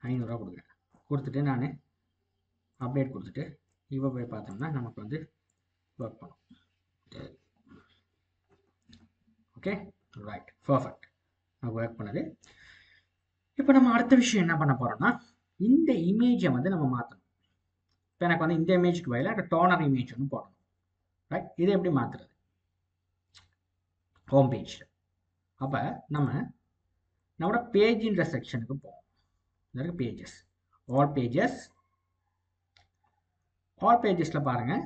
ஐநூறுரூவா கொடுக்குறேன். கொடுத்துட்டு நான் அப்டேட் கொடுத்துட்டு இப்போ போய் பார்த்தோம்னா நமக்கு வந்து ஒர்க் பண்ணும். ஓகே ரைட் பர்ஃபெக்ட் நான் ஒர்க் பண்ணது. இப்போ நம்ம அடுத்த விஷயம் என்ன பண்ண போகிறோம்னா இந்த இமேஜை வந்து நம்ம மாற்றணும் இப்போ எனக்கு வந்து இந்த இமேஜுக்கு பதிலாக டோனர் இமேஜ் ஒன்று போடணும். ரைட் இதை எப்படி மாற்றுறது ஹோம் பேஜில் அப்போ நம்ம நம்மளோட பேஜின்ற செக்ஷனுக்கு போவோம். இதற்கு பேஜஸ் ஆல் பேஜஸ் ஆல் பேஜஸில் பாருங்கள்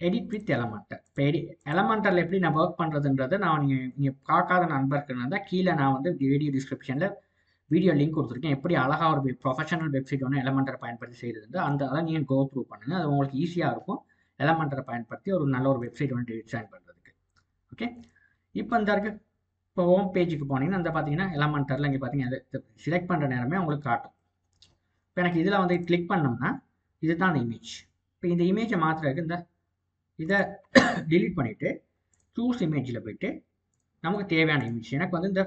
எடிட் வித் எலமெண்டர் இப்போ எடி எலமெண்டரில் எப்படி நான் ஒர்க் பண்ணுறதுன்றதை நான் நீங்கள் நீங்கள் பார்க்காத நண்பர்கள் தான் கீழே நான் வந்து வீடியோ டிஸ்கிரிப்ஷனில் வீடியோ லிங்க் கொடுத்துருக்கேன். எப்படி அழகாக ஒரு ப்ரொஃபஷனல் வெப்சைட் ஒன்று எலமெண்டரை பயன்படுத்தி செய்கிறது அந்த அதை நீங்கள் கோ த்ரூ பண்ணுங்கள் அது உங்களுக்கு ஈஸியாக இருக்கும். எலமெண்டரை பயன்படுத்தி ஒரு நல்ல ஒரு வெப்சைட் ஒன்று டிசைன் பண்ணுறதுக்கு ஓகே இப்போ இந்த இருக்கு. இப்போ ஹோம் பேஜுக்கு போனீங்கன்னா அந்த பார்த்தீங்கன்னா எலமெண்டரில் இங்கே பார்த்தீங்கன்னா செலக்ட் பண்ணுற நேரமே உங்களுக்கு காட்டும். இப்போ எனக்கு இதில் வந்து கிளிக் பண்ணோம்னா இதுதான் அந்த இமேஜ் இப்போ இந்த இமேஜை மாத்துறதுக்கு இந்த இதை டிலீட் பண்ணிவிட்டு சூஸ் இமேஜில் போயிட்டு நமக்கு தேவையான இமேஜ் எனக்கு வந்து இந்த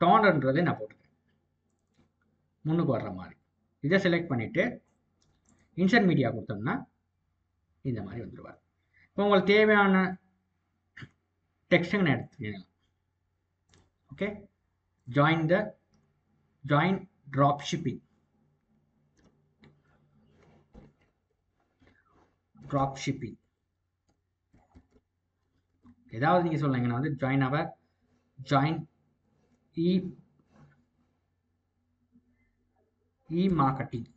டோனர்ன்றதை நான் போட்டுக்கிறேன் முன்னுக்கு வர்ற மாதிரி. இதை செலக்ட் பண்ணிவிட்டு இன்சர்ட் மீடியா கொடுத்தோம்னா இந்த மாதிரி வந்துடுவார் இப்போ உங்களுக்கு தேவையான டெக்ஸ்ட்டுங்க எடுத்துக்கலாம் okay join the join drop shipping drop shipping ஏதாவது நீங்கள் சொல்லுங்க நான் வந்து join our join e e marketing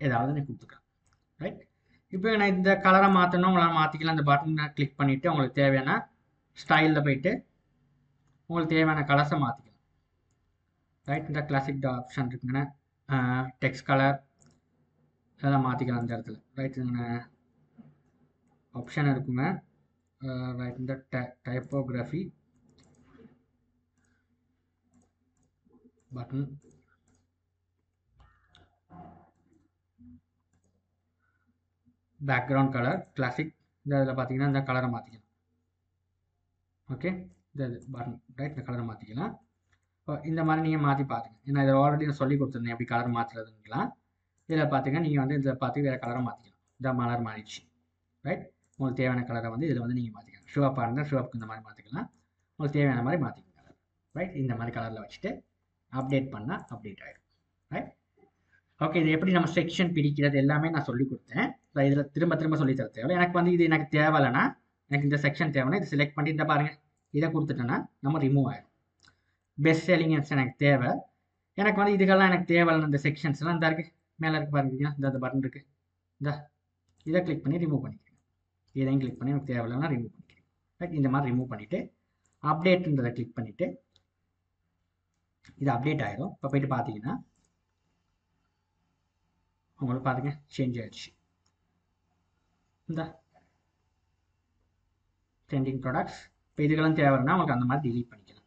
ஏதாவது நீ கொடுத்துக்கலாம். ரைட் இப்போ நான் இந்த கலரை மாற்றணும் உங்களால் மாற்றிக்கலாம் அந்த பட்டனை கிளிக் பண்ணிவிட்டு உங்களுக்கு தேவையான ஸ்டைலில் போயிட்டு உங்களுக்கு தேவையான கலர்ஸை மாற்றிக்கலாம் ரைட் இந்த கிளாசிக் ஆப்ஷன் இருக்குங்கன்னா டெக்ஸ்ட் கலர் இதெல்லாம் மாற்றிக்கலாம் இந்த இடத்துல. ரைட்டுங்கண்ணே ஆப்ஷன் இருக்குங்க. ரைட் இந்த typography button background colour classic இந்த இதில் பார்த்தீங்கன்னா இந்த கலரை மாற்றிக்கலாம் ஓகே இந்த இது பட்டன் ரைட் இந்த கலரை மாற்றிக்கலாம் இப்போ இந்த மாதிரி நீங்கள் மாற்றி பார்த்துங்க ஏன்னா இதில் ஆல்ரெடி நான் சொல்லி கொடுத்துருந்தேன் எப்படி கலர் மாற்றுறதுங்களா இதில் பார்த்துங்க நீங்கள் வந்து இதில் பார்த்து வேறு கலரை மாற்றிக்கலாம் இந்த மலர் மாறிடுச்சு. ரைட் உங்களுக்கு தேவையான கலரை வந்து இதில் வந்து நீங்கள் மாற்றிக்கலாம் ஷுவப்பாக இருந்தால் ஷுவப்புக்கு இந்த மாதிரி மாற்றிக்கலாம் உங்களுக்கு தேவையான மாதிரி மாற்றிக்கலாம் ரைட் இந்த மாதிரி கலரில் வச்சுட்டு அப்டேட் பண்ணால் அப்டேட் ஆகிடும் ரைட் ஓகே இது எப்படி நம்ம செக்ஷன் பிரிக்கிறது எல்லாமே நான் சொல்லி கொடுத்தேன். இதில் திரும்ப திரும்ப சொல்லி தர தேவை எனக்கு வந்து இது எனக்கு தேவையில்லைன்னா எனக்கு இந்த செக்ஷன் தேவைன்னா இது செலக்ட் பண்ணி பாருங்கள் இதை கொடுத்துட்டேன்னா நம்ம ரிமூவ் ஆகிடும் பெஸ்ட் செல்லிங் எனக்கு தேவை. எனக்கு வந்து இதுக்கெல்லாம் எனக்கு தேவையில்லை இந்த செக்ஷன்ஸ்லாம் இந்த இருக்குது மேலே இருக்கு பாருங்க இந்த பட்டன் இருக்குது இந்த இதை கிளிக் பண்ணி ரிமூவ் பண்ணிக்கிறேன் இதையும் கிளிக் பண்ணி எனக்கு தேவையில்லைன்னா ரிமூவ் பண்ணிக்கிறேன் ரைட் இந்த மாதிரி ரிமூவ் பண்ணிவிட்டு அப்டேட்ன்றதை கிளிக் பண்ணிவிட்டு இது அப்டேட் ஆகிடும் இப்போ போயிட்டு பார்த்தீங்கன்னா உங்களுக்கு பாருங்க சேஞ்ச் ஆயிடுச்சு. இந்த. ட்ரெண்டிங் ப்ராடக்ட்ஸ் இப்போ இதுக்கெல்லாம் தேவைன்னா உங்களுக்கு அந்த மாதிரி டிலீட் பண்ணிக்கலாம்.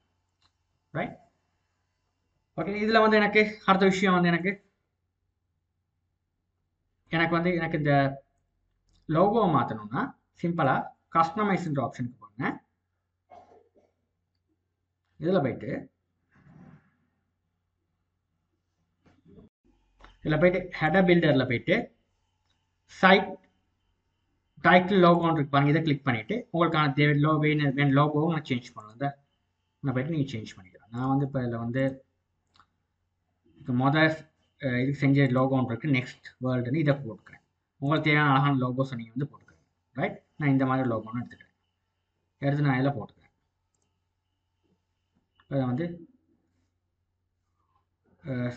ரைட் ஓகே இதில் வந்து எனக்கு அடுத்த விஷயம் வந்து எனக்கு எனக்கு வந்து எனக்கு இந்த லோகோவை மாற்றணும்னா சிம்பிளாக கஸ்டமைஸ்ன்ற ஆப்ஷனுக்கு போங்க. இதில் போயிட்டு இதில் போயிட்டு ஹெடர் பில்டரில் போயிட்டு சைட் டைட்டில் லோகோன்னு இருக்கு பாருங்க இதை கிளிக் பண்ணிவிட்டு உங்களுக்கான தேவை லோ வேணும் வேணும் லோகோவும் நான் சேஞ்ச் பண்ணலாம். இந்த நான் போயிட்டு நீங்கள் சேஞ்ச் பண்ணிக்கலாம். நான் வந்து இப்போ இதில் வந்து இப்போ மொதல் இதுக்கு செஞ்ச லோகோன்னு இருக்குது நெக்ஸ்ட் வேர்ல்டுன்னு இதை போட்டுக்கிறேன். உங்களுக்கு தேவையான அழகான லோகோஸை நீங்கள் வந்து போட்டுக்கிறேன். ரைட் நான் இந்த மாதிரி லோகோன்னு எடுத்துக்கிறேன். எடுத்து நான் இதில் போட்டுக்கிறேன். அதை வந்து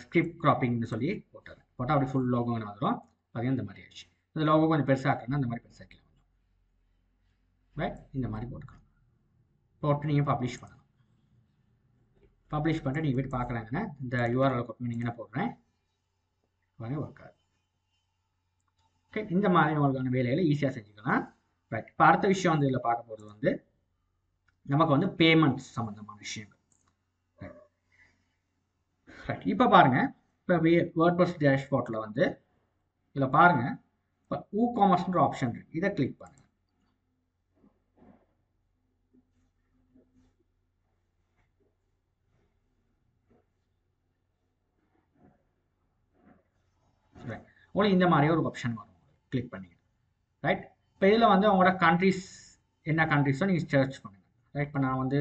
ஸ்கிரிப் க்ராப்பிங்னு சொல்லி போட்டுறேன். போட்டால் அப்படி ஃபுல் லோகோ வந்துடும் பார்த்தீங்கன்னா இந்த மாதிரி ஆயிடுச்சு. இந்த லோகோ கொஞ்சம் பெருசாக்கணும் இந்த மாதிரி பெருசாக்கலாம் ரைட் இந்த மாதிரி போட்டுக்கலாம். போட்டு நீங்கள் பப்ளிஷ் பண்ணலாம். பப்ளிஷ் பண்ணிட்டு நீங்கள் போய்ட்டு பார்க்குறாங்கன்னா இந்த யூஆர்எல் கொண்டு நீங்கள் என்ன போடுறேன்? வகை ஒர்க்காது ஓகே இந்த மாதிரி உங்களுக்கான வேலைகளை ஈஸியாக செஞ்சுக்கலாம். ரைட் இப்போ அடுத்த விஷயம் வந்து இதில் பார்க்க போகிறது வந்து நமக்கு வந்து பேமெண்ட்ஸ் சம்மந்தமான விஷயங்கள். ரைட் இப்போ பாருங்கள் இப்போ வேர்ட் ப்ளஸ் டேஷ்போர்ட்டில் வந்து இதில் பாருங்கள் இப்போ ஊ காமர்ஸ்ன்ற ஆப்ஷன் இருக்குது இதை கிளிக் பண்ணுங்கள் ரைட் உங்களுக்கு இந்த மாதிரி ஒரு ஆப்ஷன் வரும். கிளிக் பண்ணி ரைட் இப்போ இதில் வந்து உங்களோட கண்ட்ரிஸ் என்ன கண்ட்ரிஸோ நீங்கள் சர்ச் பண்ணுங்கள் ரைட் இப்போ நான் வந்து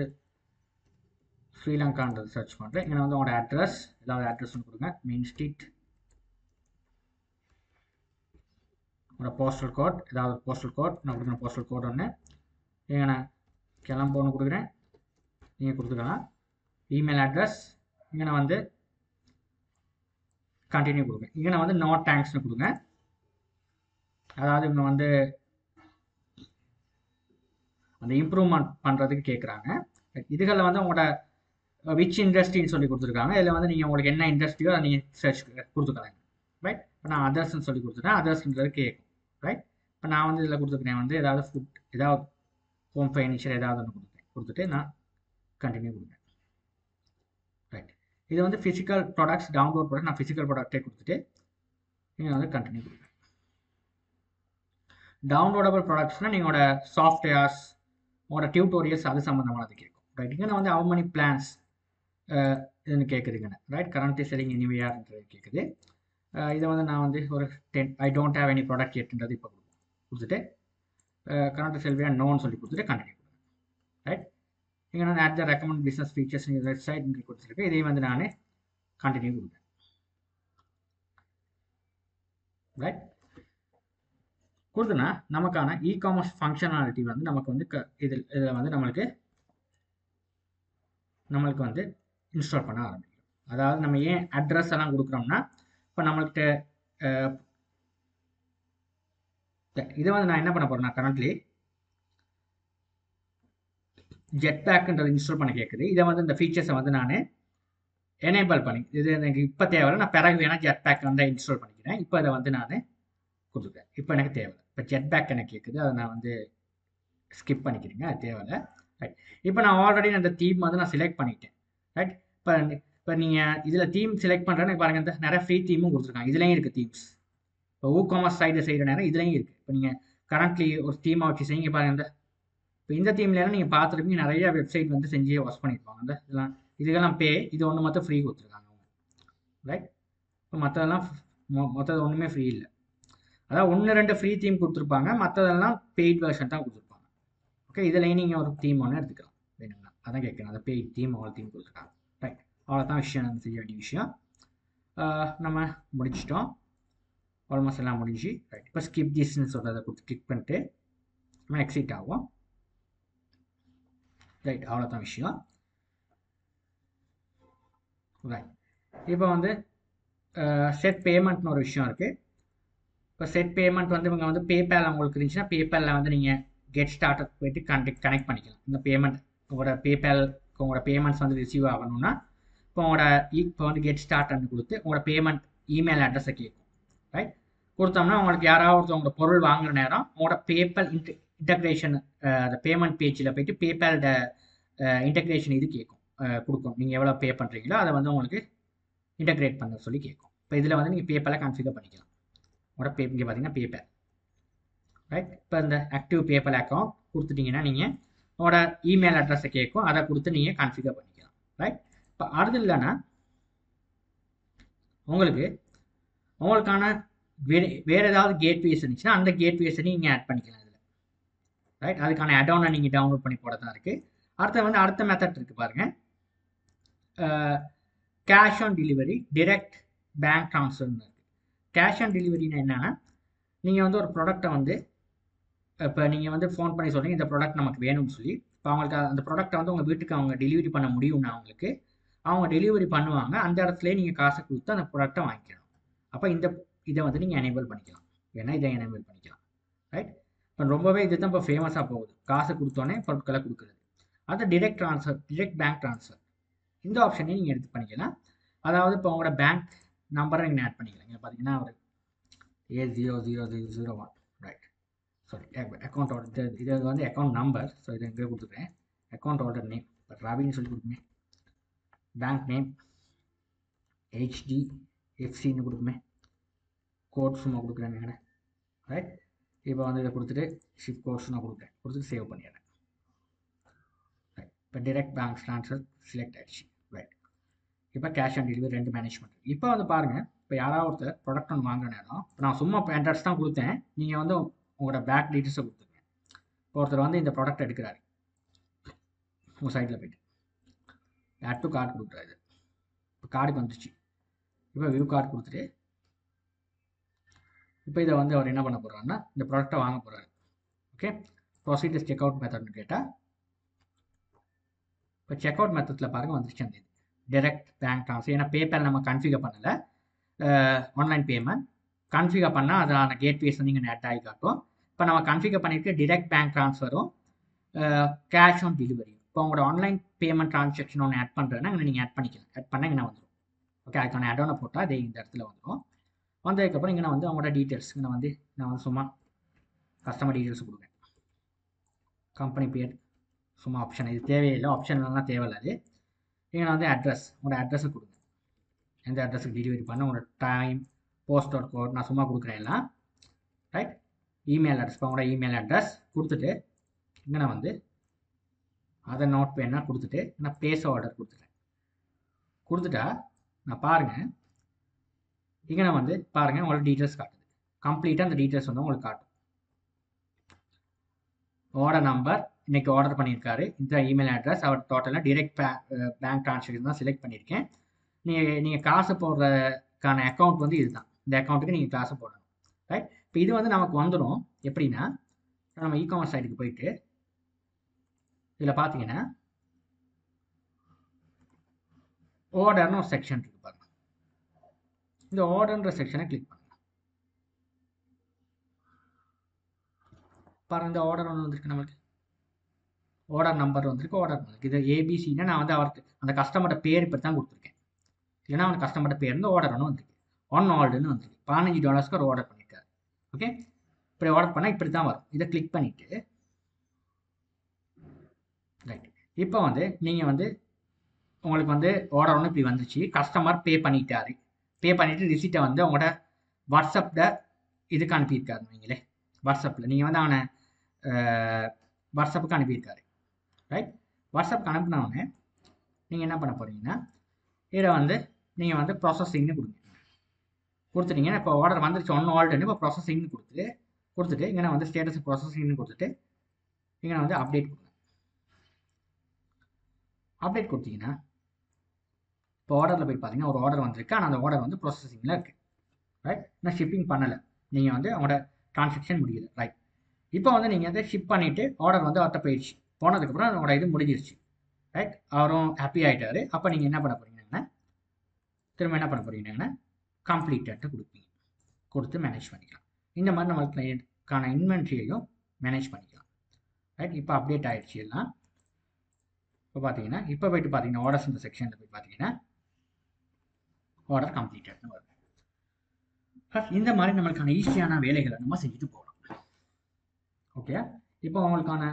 ஸ்ரீலங்கான்றது சர்ச் பண்ணுறேன் இங்கே வந்து உங்களோட அட்ரஸ் ஏதாவது அட்ரஸ் ஒன்று கொடுங்க. மெயின் ஸ்ட்ரீட் உங்களோட போஸ்டல் கோட் ஏதாவது போஸ்டல் கோட் நான் கொடுக்குற போஸ்டல் கோட் ஒன்று இங்கே நான் கிளம்ப ஒன்று கொடுக்குறேன். நீங்கள் கொடுத்துக்கலாம். இமெயில் அட்ரஸ் இங்கே நான் வந்து கண்டினியூ கொடுங்க. இங்கே நான் வந்து நோ தேங்க்ஸ்னு கொடுங்க. அதாவது இவங்க வந்து அந்த இம்ப்ரூவ்மெண்ட் பண்ணுறதுக்கு கேட்குறாங்க இதுகளில் வந்து உங்களோட விச் இண்டஸ்ட்ரின்னு சொல்லி கொடுத்துருக்காங்க. இதில் வந்து நீங்கள் உங்களுக்கு என்ன இண்டஸ்ட்ரியோ அதை நீங்கள் சர்ச் கொடுத்துக்கலாம் ரைட் இப்போ நான் அதர்ஸ்ன்னு சொல்லி கொடுத்துட்டேன். அதர்ஸ்ன்றது கேட்கும் ரைட் இப்போ நான் வந்து இதில் கொடுத்துருக்கேன் வந்து ஏதாவது ஃபுட் ஏதாவது ஹோம் ஃபைனான்ஷியல் ஏதாவது ஒன்று கொடுத்தேன். கொடுத்துட்டு நான் கண்டினியூ கொடுங்க. இது வந்து ஃபிசிக்கல் ப்ராடக்ட்ஸ் டவுன்லோட் ப்ராடக்ட் நான் ஃபிசிக்கல் ப்ராடக்டே கொடுத்துட்டு நீங்கள் வந்து கண்டினியூ கொடுங்க. டவுன்லோடபிள் ப்ராடக்ட்ஸ்னால் நீங்களோட சாஃப்ட்வேர்ஸ் உங்களோட டியூட்டோரியல்ஸ் அது சம்மந்தமானது கேட்கும். ரைட் இங்கே வந்து ஹவு many பிளான்ஸ் இதுன்னு கேட்குதுங்கண்ணே ரைட் கரண்ட்லி செல்லிங் எனிவேயார்ன்றது கேட்குது இதை வந்து நான் வந்து ஒரு ten I don't have any product எட்டுன்றது இப்போ கொடுத்துட்டு கரண்ட் செல்வியா நோன்னு சொல்லி கொடுத்துட்டு கண்டினியூ கொடுங்க. ரைட் இங்கே நான் add the recommend business features website கொடுத்துருக்கேன் இதையும் வந்து நான் கண்டினியூ கொடுப்பேன் ரைட் கொடுத்தனா நமக்கான இ காமர்ஸ் ஃபங்க்ஷனாலிட்டி வந்து நமக்கு வந்து க இதில் இதில் வந்து நம்மளுக்கு நம்மளுக்கு வந்து இன்ஸ்டால் பண்ண ஆரம்பிக்கும். அதாவது நம்ம ஏன் அட்ரஸ் எல்லாம் கொடுக்குறோம்னா இப்போ நம்மள்கிட்ட இதை வந்து நான் என்ன பண்ண போகிறேன்னா கரண்ட்லி ஜெட் பேக்குன்றது இன்ஸ்டால் பண்ண கேட்குது இதை வந்து இந்த ஃபீச்சர்ஸை வந்து நான் எனேபிள் பண்ணி இது எனக்கு இப்போ தேவையில்ல. நான் பிறகு வேணால் ஜெட் பேக் வந்து இன்ஸ்டால் பண்ணிக்கிறேன். இப்போ அதை வந்து நான் கொடுத்துருக்கேன் இப்போ எனக்கு தேவையில்லை. இப்போ ஜெட் பேக் எனக்கு கேட்குது அதை நான் வந்து ஸ்கிப் பண்ணிக்கிறீங்க. அது தேவையில்லை. ரைட் இப்போ நான் ஆல்ரெடி அந்த தீம் வந்து நான் செலக்ட் பண்ணிட்டேன். ரைட் இப்போ இப்போ நீங்கள் இதில் தீம் செலக்ட் பண்ணுறேன்னு பாருங்க. இந்த நிறைய ஃப்ரீ தீமும் கொடுத்துருக்காங்க. இதுலேயும் இருக்குது தீம்ஸ் இப்போ ஊ காமர்ஸ் சைடு செய்கிற நேரம் இதுலேயும் இருக்குது இப்போ நீங்கள் கரண்ட்லி ஒரு தீமாக வச்சு செய்யுங்க. பாருங்க. இந்த இப்போ இந்த தீம்லாம் நீங்கள் பார்த்துருப்பீங்க நிறைய வெப்சைட் வந்து செஞ்சு வாஷ் பண்ணியிருப்பாங்க அந்த இதெல்லாம் இதுக்கெல்லாம் பே இது ஒன்று மட்டும் ஃப்ரீ கொடுத்துருக்காங்க ரைட் இப்போ மற்றதெல்லாம் மொத்தது ஒன்றுமே ஃப்ரீ இல்லை. அதாவது ஒன்று ரெண்டு ஃப்ரீ தீம் கொடுத்துருப்பாங்க. மற்றதெல்லாம் பெய்ட் வெர்ஷன் தான் கொடுத்துருப்பாங்க. ஓகே இதில் நீங்கள் ஒரு தீம் ஒன்று எடுத்துக்கலாம். வேணுங்களா அதான் கேட்குறேன். அந்த பெய்ட் தீம் அவ்வளோ தீம் கொடுத்துருக்காங்க. ரைட் அவ்வளோதான் விஷயம். நம்ம செய்ய வேண்டிய விஷயம். நம்ம முடிச்சிட்டோம். ஆல்மோஸ்ட் எல்லாம் முடிஞ்சு. ரைட் இப்போ ஸ்கிப் திஸ்ன்னு சொல்கிறத கொடுத்து கிளிக் பண்ணிட்டு நம்ம எக்ஸிட் ஆகும் ரைட் அவ்வளோதான் விஷயம். ரைட் இப்போ வந்து செட் பேமெண்ட்னு ஒரு விஷயம் இருக்குது இப்போ செட் பேமெண்ட் வந்து இவங்க வந்து பேபேல் உங்களுக்கு இருந்துச்சுன்னா பேபேலில் வந்து நீங்கள் கெட் ஸ்டார்டர் போயிட்டு கனெக்ட் கனெக்ட் பண்ணிக்கலாம். இந்த பேமெண்ட் உங்களோட பேபேல் உங்களோட பேமெண்ட்ஸ் வந்து ரிசீவ் ஆகணும்னா இப்போ உங்களோட இப்போ வந்து கெட் ஸ்டார்ட்னு கொடுத்து உங்களோட பேமெண்ட் இமெயில் அட்ரஸை கேட்கும். ரைட் கொடுத்தோம்னா உங்களுக்கு யாராவது ஒருத்தவங்களோட பொருள் வாங்குற நேரம் உங்களோட பேப்பல் இன்ட் இன்டக்ரேஷன் அந்த பேமெண்ட் பேஜில் போயிட்டு பேபாலோட இன்டக்ரேஷன் இது கேட்கும் கொடுக்கும். நீங்கள் எவ்வளோ பே பண்ணுறீங்களோ அதை வந்து உங்களுக்கு இன்டகிரேட் பண்ண சொல்லி கேட்கும் இப்போ இதில் வந்து நீங்கள் பேப்பலை கான்ஃபிகர் பண்ணிக்கலாம். உங்களோட பே இங்கே பார்த்தீங்கன்னா பேப்பர் ரைட் இப்போ இந்த ஆக்டிவ் பேப்பர் அக்கௌண்ட் கொடுத்துட்டீங்கன்னா நீங்கள் உங்களோட இமெயில் அட்ரஸை கேட்கும் அதை கொடுத்து நீங்கள் கான்ஃபிகர் பண்ணிக்கலாம். ரைட் இப்போ அடுத்து இல்லைன்னா உங்களுக்கு உங்களுக்கான வேறு வேறு ஏதாவது கேட்வேஸ் இருந்துச்சுன்னா அந்த கேட்வேஸை நீங்கள் ஆட் பண்ணிக்கலாம். ரைட் அதுக்கான அடோனை நீங்கள் டவுன்லோட் பண்ணி போட தான் இருக்குது அடுத்த வந்து அடுத்த மெத்தட் இருக்குது பாருங்கள் cash on delivery direct bank ட்ரான்ஸ்ஃபர்னு இருக்குது கேஷ் ஆன் டெலிவரினா என்னென்னா நீங்கள் வந்து ஒரு ப்ராடக்ட்டை வந்து இப்போ நீங்கள் வந்து ஃபோன் பண்ணி சொல்கிறீங்க இந்த ப்ராடக்ட் நமக்கு வேணும்னு சொல்லி இப்போ அவங்களுக்கு அந்த ப்ராடக்ட்டை வந்து உங்கள் வீட்டுக்கு அவங்க டெலிவரி பண்ண முடியும்னா அவங்களுக்கு அவங்க டெலிவரி பண்ணுவாங்க அந்த இடத்துல நீங்கள் காசை கொடுத்து அந்த ப்ராடக்ட்டை வாங்கிக்கணும் அப்போ இந்த இதை வந்து நீங்கள் எனேபிள் பண்ணிக்கலாம். ஏன்னா இதை எனேபிள் பண்ணிக்கலாம். ரைட் ரொம்பவே இது தான் இப்போ ஃபேமஸாக போகுது. காசை கொடுத்தோன்னே பொருட்களை கொடுக்குறது. அது direct transfer direct bank transfer இந்த ஆப்ஷனையும் நீங்கள் எடுத்து பண்ணிக்கலாம். அதாவது இப்போ உங்களோட பேங்க் நம்பரை நீங்கள் ஆட் பண்ணிக்கலாம். இங்கே பார்த்தீங்கன்னா ஒரு A zero zero zero zero one right sorry account order இது இது வந்து அக்கௌண்ட் நம்பர் ஸோ இதை இங்கே கொடுத்துருக்கேன் அக்கௌண்ட் ஆர்டர் நேம் இப்போ ரவின்னு சொல்லி கொடுக்குமே பேங்க் நேம் ஹெச்டிஎஃப்சின்னு கொடுக்குமே கோட் சும்மா கொடுக்குறேன் நீங்கள் ரைட் இப்போ வந்து இதை கொடுத்துட்டு ஷிஃப்ட் கோர்ஸ் நான் கொடுக்குறேன் கொடுத்துட்டு சேவ் பண்ணிடுறேன். ரைட் இப்போ டிரெக்ட் பேங்க் ட்ரான்ஸ்ஃபர் செலக்ட் ஆயிடுச்சு. ரைட் இப்போ கேஷ் ஆன் டெலிவரி ரெண்டு மேனேஜ்மெண்ட் இப்போ வந்து பாருங்கள் இப்போ யாராவது ஒருத்தர் ப்ராடக்ட் ஒன்று வாங்குற நேரம் இப்போ நான் சும்மா அட்ரஸ் தான் கொடுத்தேன். நீங்கள் வந்து உங்களோட பேக் டீட்டெயில்ஸை கொடுத்துருங்க. இப்போ ஒருத்தர் வந்து இந்த ப்ராடக்ட் எடுக்கிறாரு. உங்கள் சைட்டில் போயிட்டு. ஆட் டு கார்டு கொடுக்குறாரு. இப்போ கார்டுக்கு வந்துச்சு. இப்போ வியூ கார்டு கொடுத்துட்டு இப்போ இதை வந்து அவர் என்ன பண்ண போகிறாருன்னா இந்த ப்ராடக்ட்டை வாங்க போகிறாரு ஓகே ப்ரொசீஜர் செக் அவுட் மெத்தட்னு கேட்டால் இப்போ செக் அவுட் மெத்தடில் பாருங்கள் வந்துருச்சு அந்த இது. டைரக்ட் பேங்க் ட்ரான்ஸ்ஃபர் ஏன்னா பேப்பர் நம்ம கன்ஃபிகர் பண்ணலை. ஆன்லைன் பேமெண்ட் கன்ஃபிகர் பண்ணால் அதான கேட்வேஸ் வந்து இங்கே நெட் ஆகி காட்டும். இப்போ நம்ம கன்ஃபிகர் பண்ணிட்டு டிரெக்ட் பேங்க் ட்ரான்ஸ்ஃபரும் கேஷ் ஆன் டெலிவரி இப்போ உங்களோட ஆன்லைன் பேமெண்ட் ட்ரான்சாக்ஷன் ஒன்று ஆட் பண்ணுறேன்னா இங்கே நீங்கள் ஆட் பண்ணிக்கலாம். ஆட் பண்ணால் இங்கே வந்துடும் ஓகே அதுக்கான அடோனை போட்டால் அதே இந்த இடத்துல வந்துடும் வந்ததுக்கப்புறம் இங்கே நான் வந்து அவங்களோட டீட்டெயில்ஸ் இங்கே வந்து நான் வந்து சும்மா கஸ்டமர் டீட்டெயில்ஸ் கொடுக்குறேன். கம்பெனி பேர் சும்மா ஆப்ஷன் இது தேவையில்லை ஆப்ஷன் எல்லாம் தேவையில்லை அது. இங்கே நான் வந்து அட்ரஸ் உங்களோட அட்ரஸை கொடுங்க. எந்த அட்ரஸுக்கு டெலிவரி பண்ண உங்களோட டைம் போஸ்டர் கோட் நான் சும்மா கொடுக்குறேன் எல்லாம். ரைட் இமெயில் அட்ரஸ் இப்போ உங்களோட இமெயில் அட்ரஸ் கொடுத்துட்டு இங்கே நான் வந்து அதை நோட் வேணால் கொடுத்துட்டு நான் பேச ஆர்டர் கொடுத்துட்டேன் கொடுத்துட்டா நான் பாருங்கள் இங்கே நான் வந்து பாருங்கள் உங்களுக்கு டீட்டெயில்ஸ் காட்டுது. கம்ப்ளீட்டாக அந்த டீட்டெயில்ஸ் வந்து உங்களுக்கு காட்டும். ஆர்டர் நம்பர் இன்றைக்கி ஆர்டர் பண்ணியிருக்காரு. இந்த இமெயில் அட்ரஸ் அவர் டோட்டலாக டிரெக்ட் பேங்க் ட்ரான்சாக்ஷன் தான் செலக்ட் பண்ணியிருக்கேன். நீங்கள் நீங்கள் காசு போடுறதுக்கான அக்கௌண்ட் வந்து இதுதான். இந்த அக்கௌண்ட்டுக்கு நீங்கள் காசு போடணும். ரைட் இப்போ இது வந்து நமக்கு வந்துடும் எப்படின்னா நம்ம இ காமர்ஸ் சைட்டுக்கு போயிட்டு இதில் பார்த்தீங்கன்னா ஆர்டர்னு ஒரு செக்ஷன் இருக்குது பாருங்கள் இந்த ஆர்டர்ன்ற செக்ஷனை கிளிக் பண்ணலாம். பாருங்கள் இந்த ஆர்டர் ஒன்று வந்திருக்கு நம்மளுக்கு. ஆர்டர் நம்பர் வந்திருக்கு ஆர்டர் வந்திருக்கு இது ஏபிசின்னா நான் வந்து அவருக்கு அந்த கஸ்டமர்ட்ட பேர் இப்படி தான் கொடுத்துருக்கேன். இல்லைன்னா அவன் கஸ்டமர்ட்ட பேர் வந்து ஆர்டர் ஒன்று வந்திருக்கு. ஒன் ஆர்டர்னு வந்திருக்கு. பதினஞ்சு டாலர்ஸ்க்கு ஒரு ஆர்டர் பண்ணியிருக்காரு ஓகே இப்படி ஆர்டர் பண்ணால் இப்படி தான் வரும். இதை கிளிக் பண்ணிவிட்டு ரைட் இப்போ வந்து நீங்கள் வந்து உங்களுக்கு வந்து ஆர்டர் ஒன்று இப்படி வந்துச்சு. கஸ்டமர் பே பண்ணிட்டாரு. பே பண்ணிவிட்டு ரிசீட்டை வந்து உங்களோட வாட்ஸ்அப்பில் இதுக்கு அனுப்பியிருக்காரு நீங்களே வாட்ஸ்அப்பில் நீங்கள் வந்து அவனை வாட்ஸ்அப்புக்கு அனுப்பியிருக்காரு. ரைட் வாட்ஸ்அப்புக்கு அனுப்புனவனே நீங்கள் என்ன பண்ண போகிறீங்கன்னா இதில் வந்து நீங்கள் வந்து ப்ராசஸிங்னு கொடுங்க. கொடுத்துட்டீங்கன்னா இப்போ ஆர்டர் வந்துருச்சு. ஒன்று ஆர்டர்னு இப்போ ப்ராசஸிங்னு கொடுத்துட்டு கொடுத்துட்டு இங்கே வந்து ஸ்டேட்டஸ் ப்ராசஸிங்னு கொடுத்துட்டு இங்கே வந்து அப்டேட் கொடுங்க. அப்டேட் கொடுத்தீங்கன்னா இப்போ ஆர்டரில் போய் பார்த்தீங்கன்னா ஒரு ஆர்டர் வந்திருக்கு. ஆனால் அந்த ஆர்டர் வந்து ப்ராசஸிங்கில் இருக்குது ரைட் இன்னும் ஷிப்பிங் பண்ணலை. நீங்கள் வந்து அவங்களோட ட்ரான்சாக்ஷன் முடியல ரைட் இப்போ வந்து நீங்கள் வந்து ஷிப் பண்ணிவிட்டு ஆர்டர் வந்து அவர்கிட்ட போயிடுச்சு. போனதுக்கப்புறம் அவங்களோட இது முடிஞ்சிருச்சு. ரைட் அவரும் ஹாப்பி ஆகிட்டாரு அப்போ நீங்கள் என்ன பண்ண போகிறீங்கன்னா திரும்ப என்ன பண்ண போகிறீங்கன்னா கம்ப்ளீட்டட்னு கொடுப்பீங்க. கொடுத்து மேனேஜ் பண்ணிக்கலாம். இந்த மாதிரி நம்மளுக்கான இன்வென்ட்ரியையும் மேனேஜ் பண்ணிக்கலாம். ரைட் இப்போ அப்டேட் ஆகிடுச்சு எல்லாம். இப்போ பார்த்தீங்கன்னா இப்போ போயிட்டு பார்த்தீங்கன்னா ஆர்டர்ஸ் இந்த செக்ஷனில் போய் பார்த்தீங்கன்னா ஆர்டர் கம்ப்ளீட்டட்னு வருது. இந்த மாதிரி நம்மளுக்கான ஈஸியான வேலைகளை நம்ம செஞ்சுட்டு போகலாம் ஓகே இப்போ உங்களுக்கான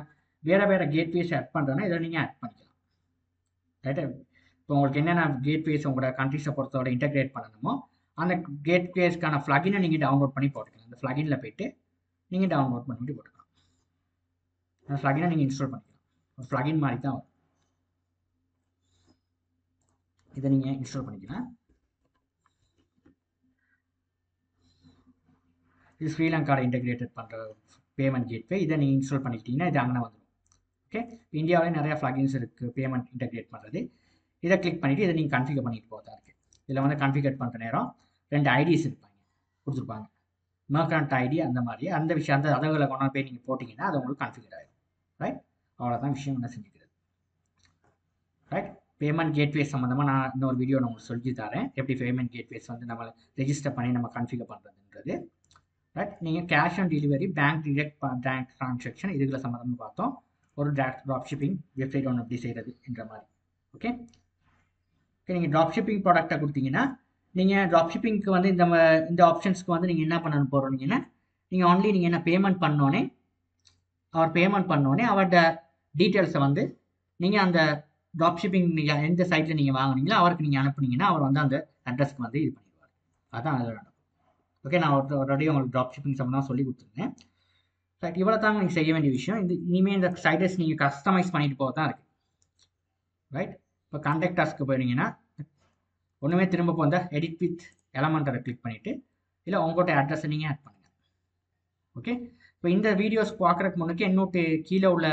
வேறு வேறு கேட்வேஸ் ஆட் பண்ணுறேன்னா இதை நீங்கள் ஆட் பண்ணிக்கலாம். ரைட்டா இப்போ உங்களுக்கு என்னென்ன கேட்வேஸ் உங்களோட கண்ட்ரிஸை பொறுத்தவரை இன்டகிரேட் பண்ணணுமோ அந்த கேட்வேஸ்க்கான ஃப்ளகினை நீங்கள் டவுன்லோட் பண்ணி போட்டுக்கலாம். அந்த ஃப்ளகினில் போயிட்டு நீங்கள் டவுன்லோட் பண்ணிட்டு போட்டுக்கலாம். அந்த ஃப்ளகினை நீங்கள் இன்ஸ்டால் பண்ணிக்கலாம். ஒரு ஃப்ளகின் மாதிரி தான் வரும். இதை நீங்கள் இன்ஸ்டால் பண்ணிக்கலாம். இது ஸ்ரீலங்காவில் இன்டெகிரேட்டட் பண்ணுற பேமெண்ட் கேட்வே இதை நீங்கள் இன்ஸ்டால் பண்ணிக்கிட்டீங்கன்னா இது அங்கே வந்துடும் ஓகே இந்தியாவிலே நிறையா ஃப்ளகின்ஸ் இருக்குது பேமெண்ட் இன்டெகிரேட் பண்ணுறது இதை கிளிக் பண்ணிவிட்டு இதை நீங்கள் கன்ஃபிகர் பண்ணிட்டு போகிறதா இருக்குது இதில் வந்து கன்ஃபிகர் பண்ணுற நேரம் ரெண்டு ஐடிஸ் இருப்பாங்க கொடுத்துருப்பாங்க. மர்கண்ட் ஐடி அந்த மாதிரி. அந்த விஷயம் அந்த அதவில் கொண்டாந்து போய் நீங்கள் போட்டிங்கன்னா அது உங்களுக்கு கன்ஃபிகர் ஆகிடும் ரைட் அவ்வளோதான் விஷயம் என்ன செஞ்சுக்கிறது. ரைட் பேமெண்ட் கேட்வேஸ் சம்மந்தமாக நான் இன்னொரு வீடியோ நான் உங்களுக்கு சொல்லி தரேன். எப்படி பேமெண்ட் கேட்வேஸ் வந்து நம்ம ரெஜிஸ்டர் பண்ணி நம்ம கன்ஃபிகர் பண்ணுறதுன்றது ரைட் நீங்கள் cash on delivery bank direct bank transaction இதுகளை சம்மந்தமாக பார்த்தோம். ஒரு ட்ராப் ஷிப்பிங் வெப்சைட் ஒன்று எப்படி செய்கிறது என்ற மாதிரி. ஓகே ஓகே நீங்கள் ட்ராப் ஷிப்பிங் ப்ராடக்ட்டை கொடுத்தீங்கன்னா நீங்கள் ட்ராப் ஷிப்பிங்க்கு வந்து இந்த இந்த ஆப்ஷன்ஸ்க்கு வந்து நீங்கள் என்ன பண்ண போகிறீங்கன்னா நீங்கள் ஒன்லி நீங்கள் என்ன பேமெண்ட் பண்ணோன்னே அவர் பேமெண்ட் பண்ணோன்னே அவர்கிட்ட டீட்டெயில்ஸை வந்து நீங்கள் அந்த ட்ராப் ஷிப்பிங் நீங்கள் எந்த சைட்டில் நீங்கள் வாங்குனீங்களோ அவருக்கு நீங்கள் அனுப்புனீங்கன்னா அவர் வந்து அந்த அட்ரஸ்க்கு வந்து இது பண்ணிடுவார். அதான் அதில் நடக்கும். ஓகே நான் ஆல்ரெடி உங்களுக்கு ட்ராப் ஷிப்பிங் சம்மந்தம் சொல்லி கொடுத்துருந்தேன். ரைட் இவ்வளோ தாங்க நீங்கள் செய்ய வேண்டிய விஷயம். இந்த இனிமேல் இந்த சைடஸ் நீங்கள் கஸ்டமைஸ் பண்ணிட்டு போக தான் இருக்குது ரைட் இப்போ கான்டாக்டர்ஸ்க்கு போயிருந்தீங்கன்னா ஒன்றுமே திரும்ப போந்த எடிட் வித் எலமெண்டரை கிளிக் பண்ணிவிட்டு இல்லை உங்கள்கிட்ட அட்ரஸை நீங்கள் ஆட் பண்ணுங்கள் ஓகே இப்போ இந்த வீடியோஸ் பார்க்குறதுக்கு முன்னுக்கு இன்னொரு கீழே உள்ள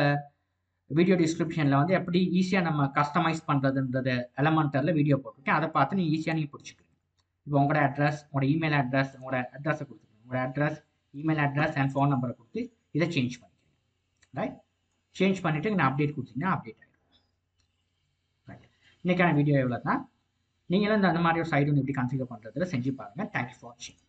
வீடியோ டிஸ்கிரிப்ஷனில் வந்து எப்படி ஈஸியாக நம்ம கஸ்டமைஸ் பண்ணுறதுன்றத எலமெண்டரில் வீடியோ போட்டிருக்கேன். அதை பார்த்து நீங்கள் ஈஸியாக நீங்கள் பிடிச்சிக்கணும் இப்போ உங்களோட அட்ரஸ் உங்களோட இமெயில் அட்ரஸ் உங்களோட அட்ரஸை கொடுத்துருங்க. உங்களோட address email address and phone நம்பரை கொடுத்து இதை சேஞ்ச் பண்ணிக்கிறேன் ரைட் சேஞ்ச் பண்ணிவிட்டு நான் அப்டேட் கொடுத்தீங்கன்னா அப்டேட் ஆகிடும் ரைட் இன்றைக்கான வீடியோ எவ்வளோ தான் நீங்களும் இந்த அந்த மாதிரி ஒரு சைடு ஒன்று எப்படி கன்ஃபிகர் பண்ணுறதுல செஞ்சு பாருங்கள் தேங்க்யூ ஃபார் வாட்சிங்